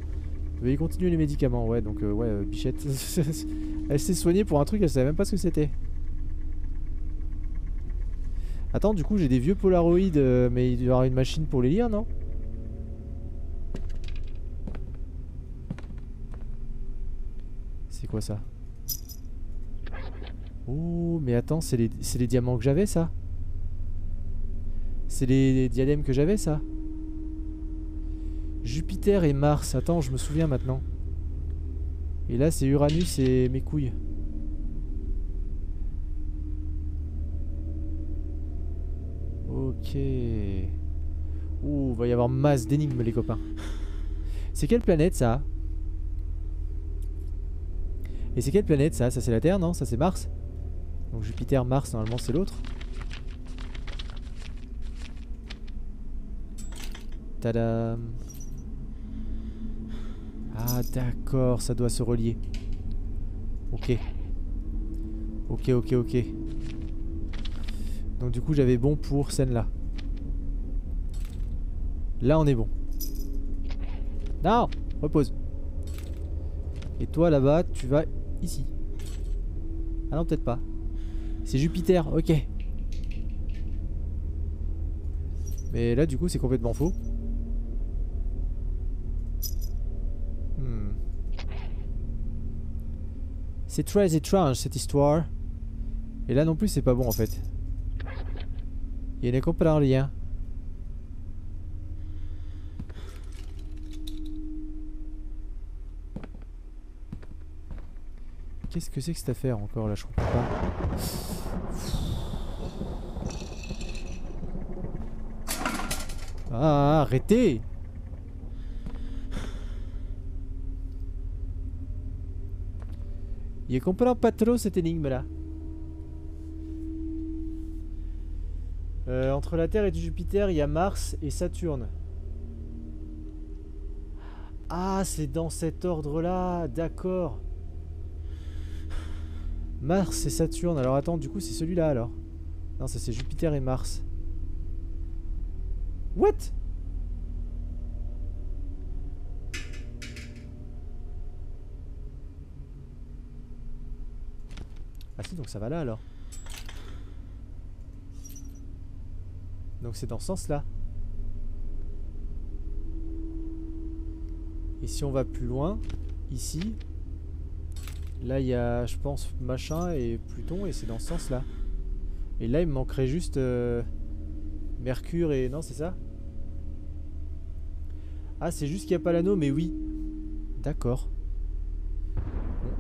A: Veuillez continuer les médicaments, ouais, donc euh, ouais, euh, Bichette. elle s'est soignée pour un truc, elle savait même pas ce que c'était. Attends, du coup, j'ai des vieux Polaroids, euh, mais il y avoir une machine pour les lire, non? C'est quoi ça? Oh, mais attends, c'est les, les diamants que j'avais, ça? C'est les diadèmes que j'avais, ça? Jupiter et Mars. Attends, je me souviens maintenant. Et là, c'est Uranus et mes couilles. Ok. Ouh, va y avoir masse d'énigmes, les copains. C'est quelle planète, ça? Et c'est quelle planète, ça? Ça, c'est la Terre, non? Ça, c'est Mars? Donc Jupiter, Mars, normalement c'est l'autre. Tadam. Ah d'accord, ça doit se relier. Ok. Ok, ok, ok. Donc du coup j'avais bon pour celle-là. Là on est bon. Non Repose. Et toi là-bas, tu vas ici. Ah non, peut-être pas. C'est Jupiter, ok. Mais là, du coup, c'est complètement faux. Hmm. C'est très étrange cette histoire. Et là non plus, c'est pas bon en fait. Il ne comprend rien. Qu'est-ce que c'est que cette affaire encore là? Je comprends pas. Ah, arrêtez Je comprends pas trop cette énigme là. Euh, entre la Terre et Jupiter, il y a Mars et Saturne. Ah, c'est dans cet ordre-là, d'accord. Mars et Saturne. Alors attends, du coup, c'est celui-là alors. Non, ça c'est Jupiter et Mars. What? Ah si, donc ça va là alors. Donc c'est dans ce sens-là. Et si on va plus loin, ici, là il y a, je pense, machin et Pluton, et c'est dans ce sens-là. Et là il me manquerait juste euh, Mercure et... Non, c'est ça? Ah, c'est juste qu'il n'y a pas l'anneau, mais oui. D'accord.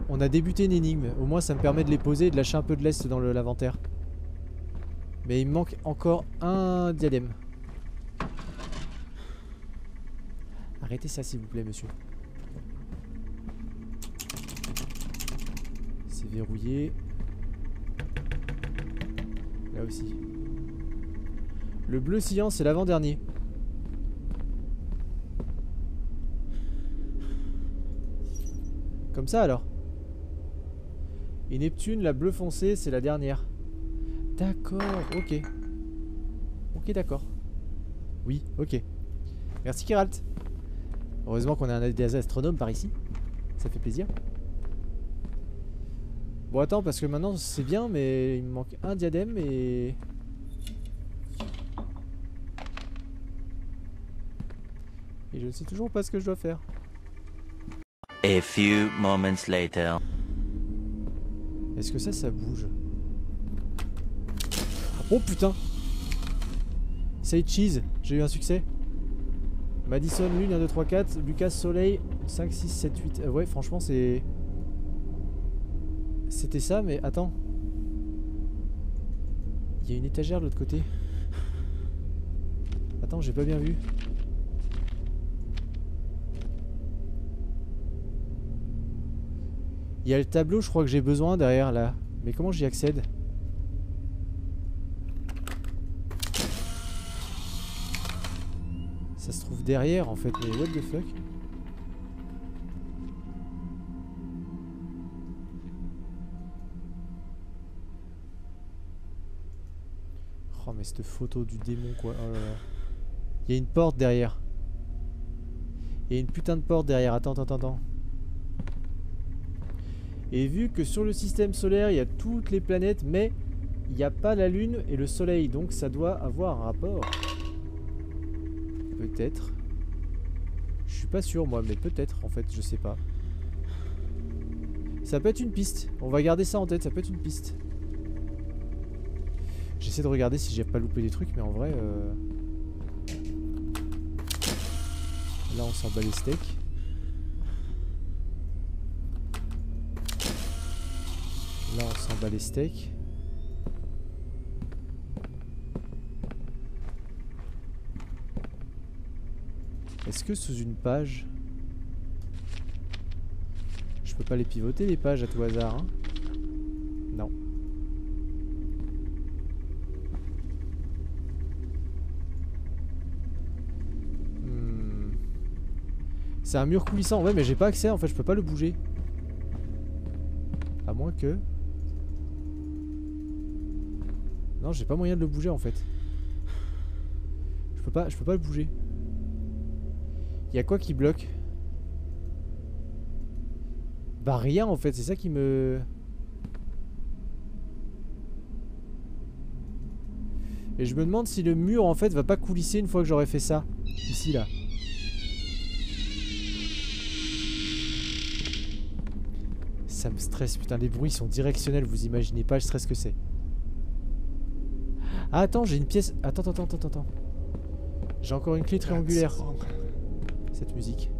A: On a débuté une énigme. Au moins, ça me permet de les poser et de lâcher un peu de l'est dans le- l'inventaire. Mais il me manque encore un diadème. Arrêtez ça, s'il vous plaît, monsieur. C'est verrouillé. Là aussi. Le bleu sciant, c'est l'avant-dernier. Comme ça alors. Et Neptune, la bleue foncée, c'est la dernière. D'accord, ok. Ok, d'accord. Oui, ok. Merci Kiralt. Heureusement qu'on a un des astronomes par ici. Ça fait plaisir. Bon, attends, parce que maintenant c'est bien, mais il me manque un diadème et. Et je ne sais toujours pas ce que je dois faire.
C: A few moments later.
A: Est-ce que ça, ça bouge? Oh putain Say cheese, j'ai eu un succès. Madison, Lune, 1, 2, 3, 4. Lucas, Soleil, 5, 6, 7, 8. Euh, ouais, franchement, c'est... C'était ça, mais attends. Il y a une étagère de l'autre côté. Attends, j'ai pas bien vu. Il y a le tableau, je crois que j'ai besoin derrière là. Mais comment j'y accède Ça se trouve derrière en fait, mais what the fuck? Oh mais cette photo du démon quoi. Oh. Il y a une porte derrière. Il y a une putain de porte derrière. Attends, attends, attends. Et vu que sur le système solaire, il y a toutes les planètes, mais il n'y a pas la Lune et le Soleil, donc ça doit avoir un rapport. Peut-être. Je suis pas sûr moi, mais peut-être en fait, je sais pas. Ça peut être une piste. On va garder ça en tête, ça peut être une piste. J'essaie de regarder si j'ai pas loupé des trucs, mais en vrai... euh, Là on s'en bat les steaks. Là on s'en bat les steaks. Est-ce que sous une page... Je peux pas les pivoter les pages à tout hasard, hein? Non. Hmm. C'est un mur coulissant, ouais mais j'ai pas accès en fait, je peux pas le bouger. À moins que... Non, j'ai pas moyen de le bouger en fait. Je peux pas, je peux pas le bouger. Y a quoi qui bloque? Bah rien en fait, c'est ça qui me... Et je me demande si le mur en fait va pas coulisser une fois que j'aurai fait ça. Ici là. Ça me stresse, putain les bruits sont directionnels, vous imaginez pas le stress que c'est. Ah attends, j'ai une pièce... Attends, attends, attends, attends. J'ai encore une clé triangulaire. Cette musique.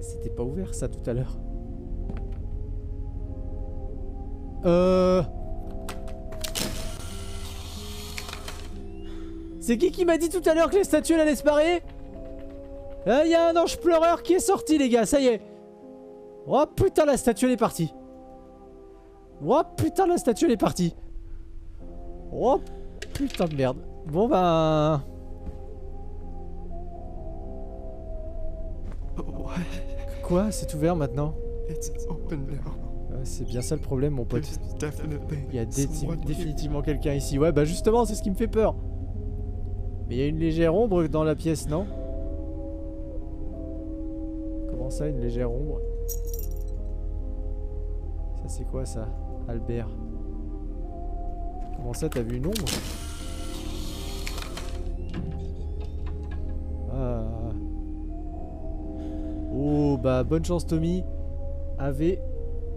A: C'était pas ouvert ça tout à l'heure. Euh... C'est qui qui m'a dit tout à l'heure que les statues allaient se barrer? Il y a un ange pleureur qui est sorti, les gars, ça y est. Oh putain, la statue, elle est partie. Oh putain, la statue, elle est partie. Oh putain de merde. Bon ben...
B: What?
A: Quoi C'est ouvert maintenant? Ouais, C'est bien ça le problème, mon pote. Il y a dé- définitivement quelqu'un ici. Ouais, bah justement, c'est ce qui me fait peur. Mais il y a une légère ombre dans la pièce, non? Ça, une légère ombre Ça, c'est quoi ça Albert? Comment ça, t'as vu une ombre? Ah. Oh, bah, bonne chance, Tommy. Avec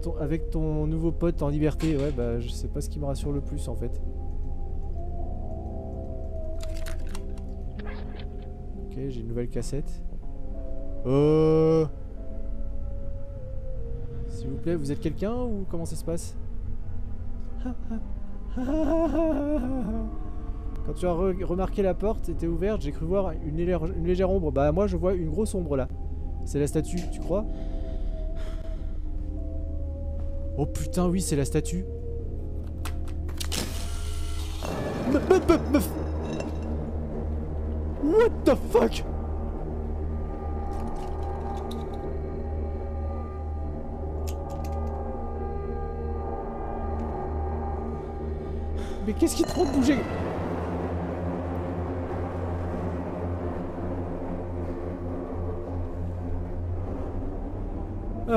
A: ton, avec ton nouveau pote en liberté, ouais, bah, je sais pas ce qui me rassure le plus en fait. Ok, j'ai une nouvelle cassette. Euh. S'il vous plaît, vous êtes quelqu'un ou comment ça se passe? Quand tu as re- remarqué la porte était ouverte, j'ai cru voir une légère, une légère ombre. Bah moi je vois une grosse ombre là. C'est la statue, tu crois? Oh putain, oui, c'est la statue. Meuf What the fuck? Mais qu'est-ce qui te de bouger. La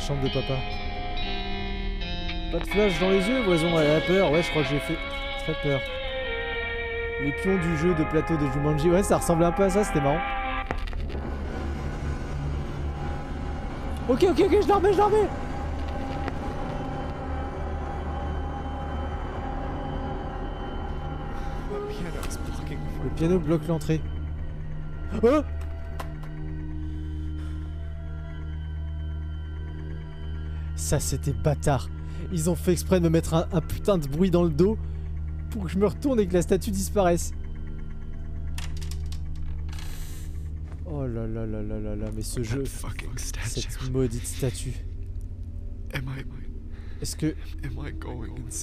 A: chambre de papa. Pas de flash dans les yeux, Voison, elle a peur. Ouais, je crois que j'ai fait très peur. Les pions du jeu de plateau de Jumanji. Ouais, ça ressemblait un peu à ça, c'était marrant. Ok, ok, ok, je la remets, je la remets Le piano bloque l'entrée. Oh Ça c'était bâtard. Ils ont fait exprès de me mettre un putain de bruit dans le dos pour que je me retourne et que la statue disparaisse. Oh là là là là là là, mais ce jeu, cette maudite statue. Est-ce que,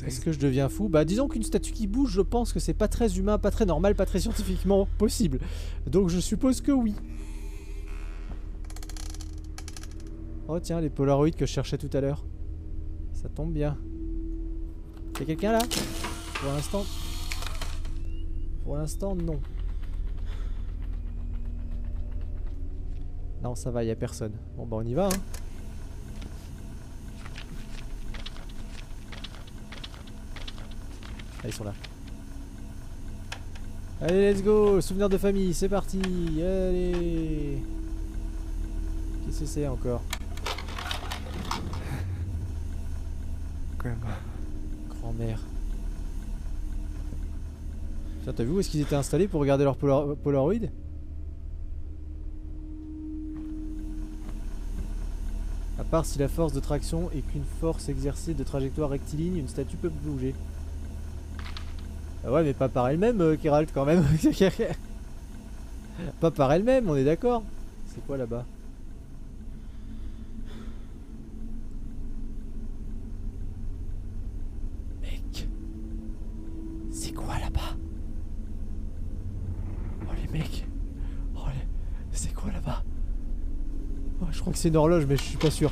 A: est-ce que je deviens fou? Bah disons qu'une statue qui bouge, je pense que c'est pas très humain, pas très normal, pas très scientifiquement possible. Donc je suppose que oui. Oh tiens, les Polaroids que je cherchais tout à l'heure. Ça tombe bien. Y'a quelqu'un là? Pour l'instant... Pour l'instant, non. Non, ça va, y a personne. Bon bah on y va, hein. Ah, ils sont là. Allez, let's go Souvenir de famille, c'est parti Allez Qu'est-ce que c'est encore?
B: Grandma.
A: Grand-mère. T'as vu où est-ce qu'ils étaient installés pour regarder leur polar- Polaroid? À part si la force de traction est qu'une force exercée de trajectoire rectiligne, une statue peut bouger. Ah ouais, mais pas par elle-même, euh, Geralt, quand même. pas par elle-même, on est d'accord. C'est quoi là-bas Mec. C'est quoi là-bas Oh les mecs. Oh les... C'est quoi là-bas Oh, je crois c'est une horloge, mais je suis pas sûr.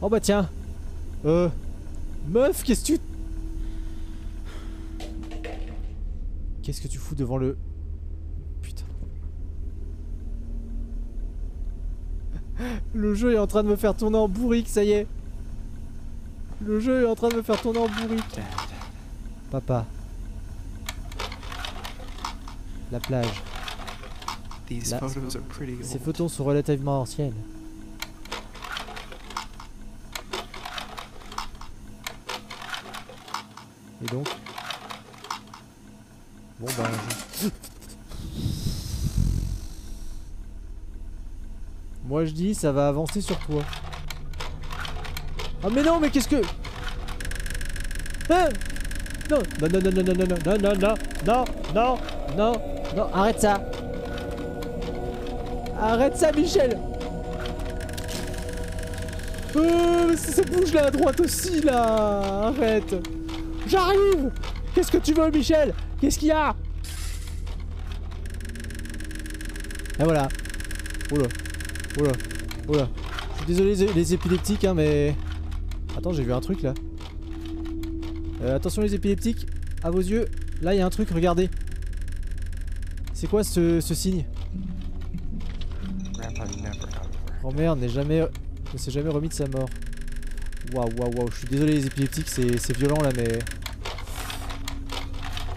A: Oh bah tiens. Euh... Meuf, qu'est-ce que tu... Qu'est-ce que tu fous devant le... Putain. Le jeu est en train de me faire tourner en bourrique, ça y est. Le jeu est en train de me faire tourner en bourrique. Papa. La plage.
B: These
A: Là-
B: photos are pretty
A: Ces photos sont relativement anciennes. Et donc Bon ben... je- Moi je dis ça va avancer sur toi. Ah mais non mais qu'est-ce que... Hein non, non, non, non, non, non, non, non, non, non, non, non, non, non, arrête ça. Arrête ça, Michel Euh, ça, bouge là à droite aussi, là Arrête J'arrive Qu'est-ce que tu veux, Michel? Qu'est-ce qu'il y a? Et voilà. Oula. Oula. Oula. Je suis désolé, les, les épileptiques, hein, mais... Attends, j'ai vu un truc, là. Euh, attention, les épileptiques. À vos yeux. Là, il y a un truc, regardez. C'est quoi ce, ce signe? Grand-mère n'est jamais, ne s'est jamais remis de sa mort. Waouh, waouh, waouh. Je suis désolé, les épileptiques, c'est violent là, mais.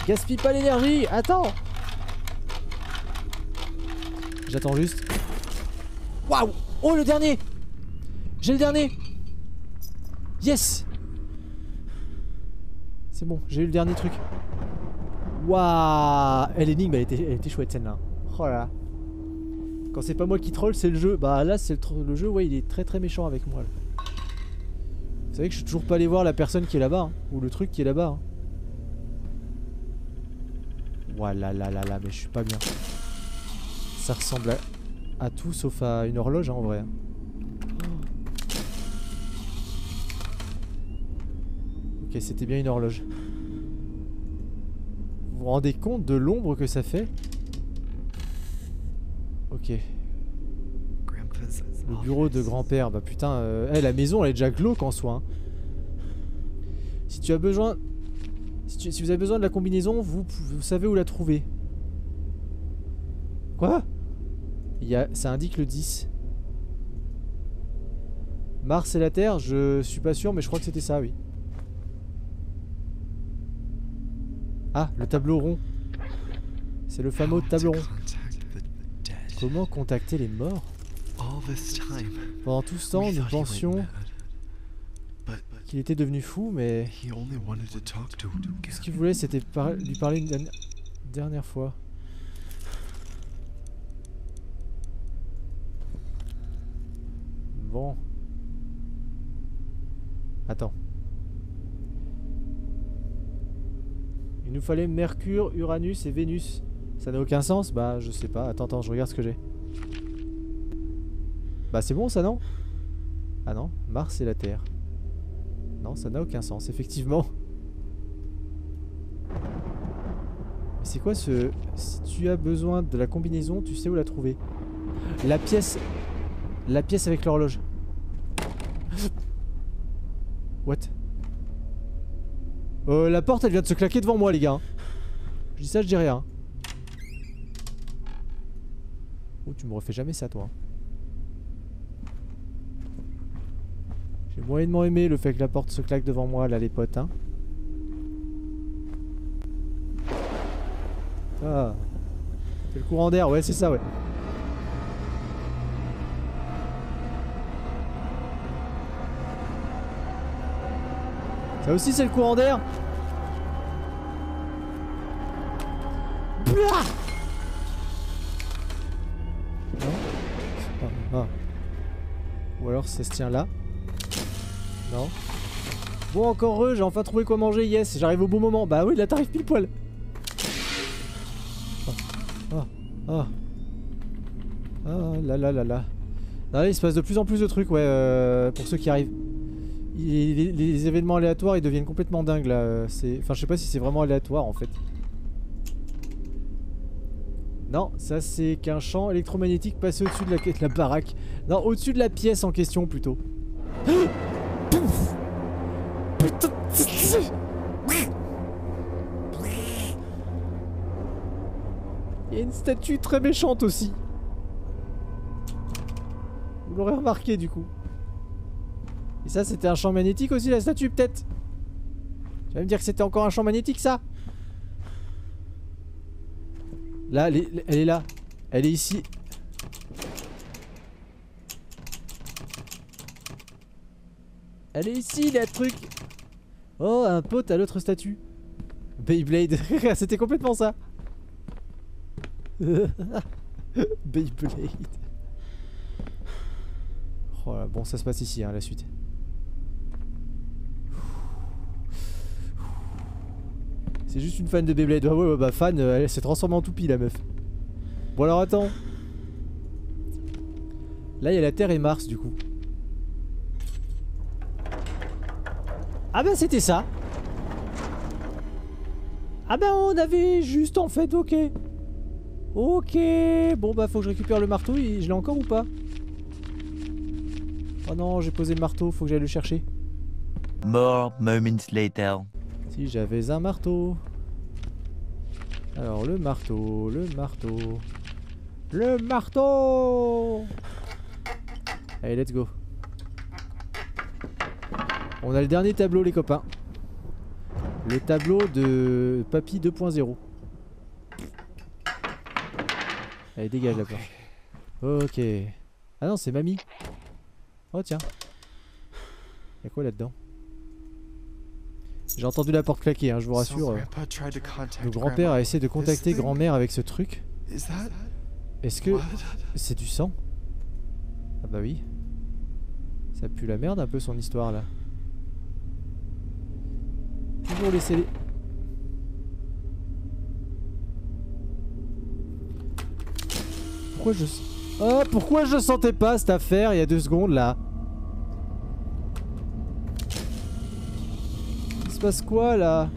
A: Gaspille pas l'énergie Attends J'attends juste. Waouh Oh, le dernier J'ai le dernier Yes C'est bon, j'ai eu le dernier truc. Waouh L'énigme, elle était, elle était chouette celle-là. Oh là là. Quand c'est pas moi qui troll, c'est le jeu. Bah là, c'est le, jeu, ouais, il est très très méchant avec moi. Vous savez que je suis toujours pas allé voir la personne qui est là-bas, hein, ou le truc qui est là-bas. Hein. Ouah là là là là, mais je suis pas bien. Ça ressemble à, à tout sauf à une horloge hein, en vrai. Ok, c'était bien une horloge. Vous vous rendez compte de l'ombre que ça fait? Ok. Le bureau de grand-père, bah putain, euh, eh, la maison elle est déjà glauque en soi. hein. Si tu as besoin, si, tu- si vous avez besoin de la combinaison, vous, vous savez où la trouver. Quoi? Il y a, Ça indique le 10. Mars et la Terre, je suis pas sûr, mais je crois que c'était ça, oui. Ah, le tableau rond. C'est le fameux tableau rond. Comment contacter les morts? Pendant tout ce temps, nous pensions qu'il était devenu fou, mais ce qu'il voulait, c'était par- lui parler une dernière fois. Bon. Attends. Il nous fallait Mercure, Uranus et Vénus. Ça n'a aucun sens Bah, je sais pas. Attends, attends, je regarde ce que j'ai. Bah, c'est bon ça, non? Ah non, Mars et la Terre. Non, ça n'a aucun sens, effectivement. Mais c'est quoi ce... Si tu as besoin de la combinaison, tu sais où la trouver? La pièce... La pièce avec l'horloge. What? Euh, La porte, elle vient de se claquer devant moi, les gars. Je dis ça, je dis rien. Oh, tu me refais jamais ça, toi. J'ai moyennement aimé le fait que la porte se claque devant moi, là, les potes, hein. Ah. C'est le courant d'air, ouais, c'est ça, ouais. Ça aussi, c'est le courant d'air? Alors ça se tient là Non Bon, encore heureux, j'ai enfin trouvé quoi manger, yes, j'arrive au bon moment. Bah oui, là t'arrives pile poil. Ah, ah. Ah là là là là. Ah, il se passe de plus en plus de trucs, ouais, euh, pour ceux qui arrivent. Les, les événements aléatoires, ils deviennent complètement dingues là. euh, enfin, je sais pas si c'est vraiment aléatoire en fait. Non, ça c'est qu'un champ électromagnétique passé au-dessus de la, baraque. Non, au-dessus de la pièce en question plutôt. Pouf Il y a une statue très méchante aussi. Vous l'aurez remarqué du coup. Et ça c'était un champ magnétique aussi la statue peut-être? Tu vas me dire que c'était encore un champ magnétique ça? Là, elle est, là. Elle est ici. Elle est ici, la truc. Oh, un pote à l'autre statue. Beyblade. C'était complètement ça. Beyblade. Oh là, bon, ça se passe ici, hein, la suite. C'est juste une fan de Beyblade. Ah ouais, ouais, bah fan, euh, elle s'est transformée en toupie la meuf. Bon alors attends. Là il y a la Terre et Mars du coup. Ah bah c'était ça. Ah bah on avait juste en fait, ok. Ok. Bon bah faut que je récupère le marteau, je l'ai encore ou pas? Oh non, j'ai posé le marteau, faut que j'aille le chercher.
C: More moments later.
A: Si j'avais un marteau. Alors le marteau, le marteau. Le marteau Allez, let's go. On a le dernier tableau les copains. Le tableau de Papy 2.0. Allez, dégage la porte. Ok. Ah non, c'est mamie. Oh tiens. Y'a quoi là-dedans? J'ai entendu la porte claquer, hein, je vous rassure. Le grand-père a essayé de contacter grand-mère avec ce truc. Est-ce que c'est du sang? Ah bah oui. Ça pue la merde un peu son histoire là. Toujours laisser les... Pourquoi je... Oh, pourquoi je sentais pas cette affaire il y a deux secondes là Il se quoi là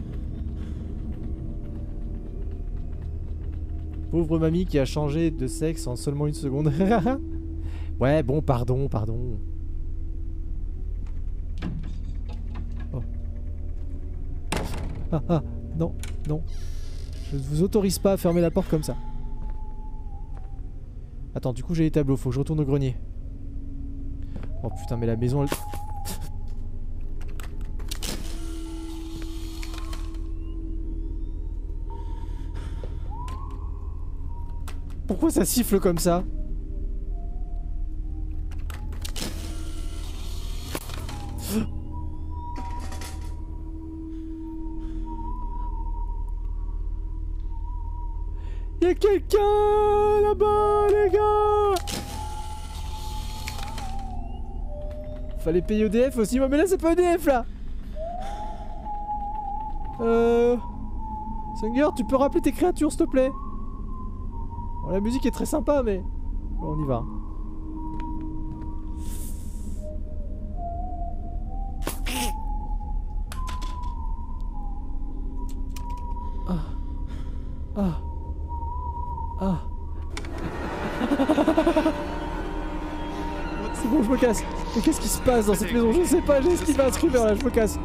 A: Pauvre mamie qui a changé de sexe en seulement une seconde. ouais, bon, pardon, pardon. Oh. Ah, ah, non, non. Je ne vous autorise pas à fermer la porte comme ça. Attends, du coup j'ai les tableaux, faut que je retourne au grenier. Oh putain, mais la maison elle... pourquoi ça siffle comme ça Y'a quelqu'un là-bas, les gars Fallait payer EDF aussi. Ouais, mais là, c'est pas EDF, là Euh... Singer, tu peux rappeler tes créatures, s'il te plaît? La musique est très sympa, mais. Bon, on y va. Ah. Ah. Ah. C'est bon, je me casse. Mais qu'est-ce qui se passe dans cette maison? Je sais pas, j'ai va à Screamer là, je me casse.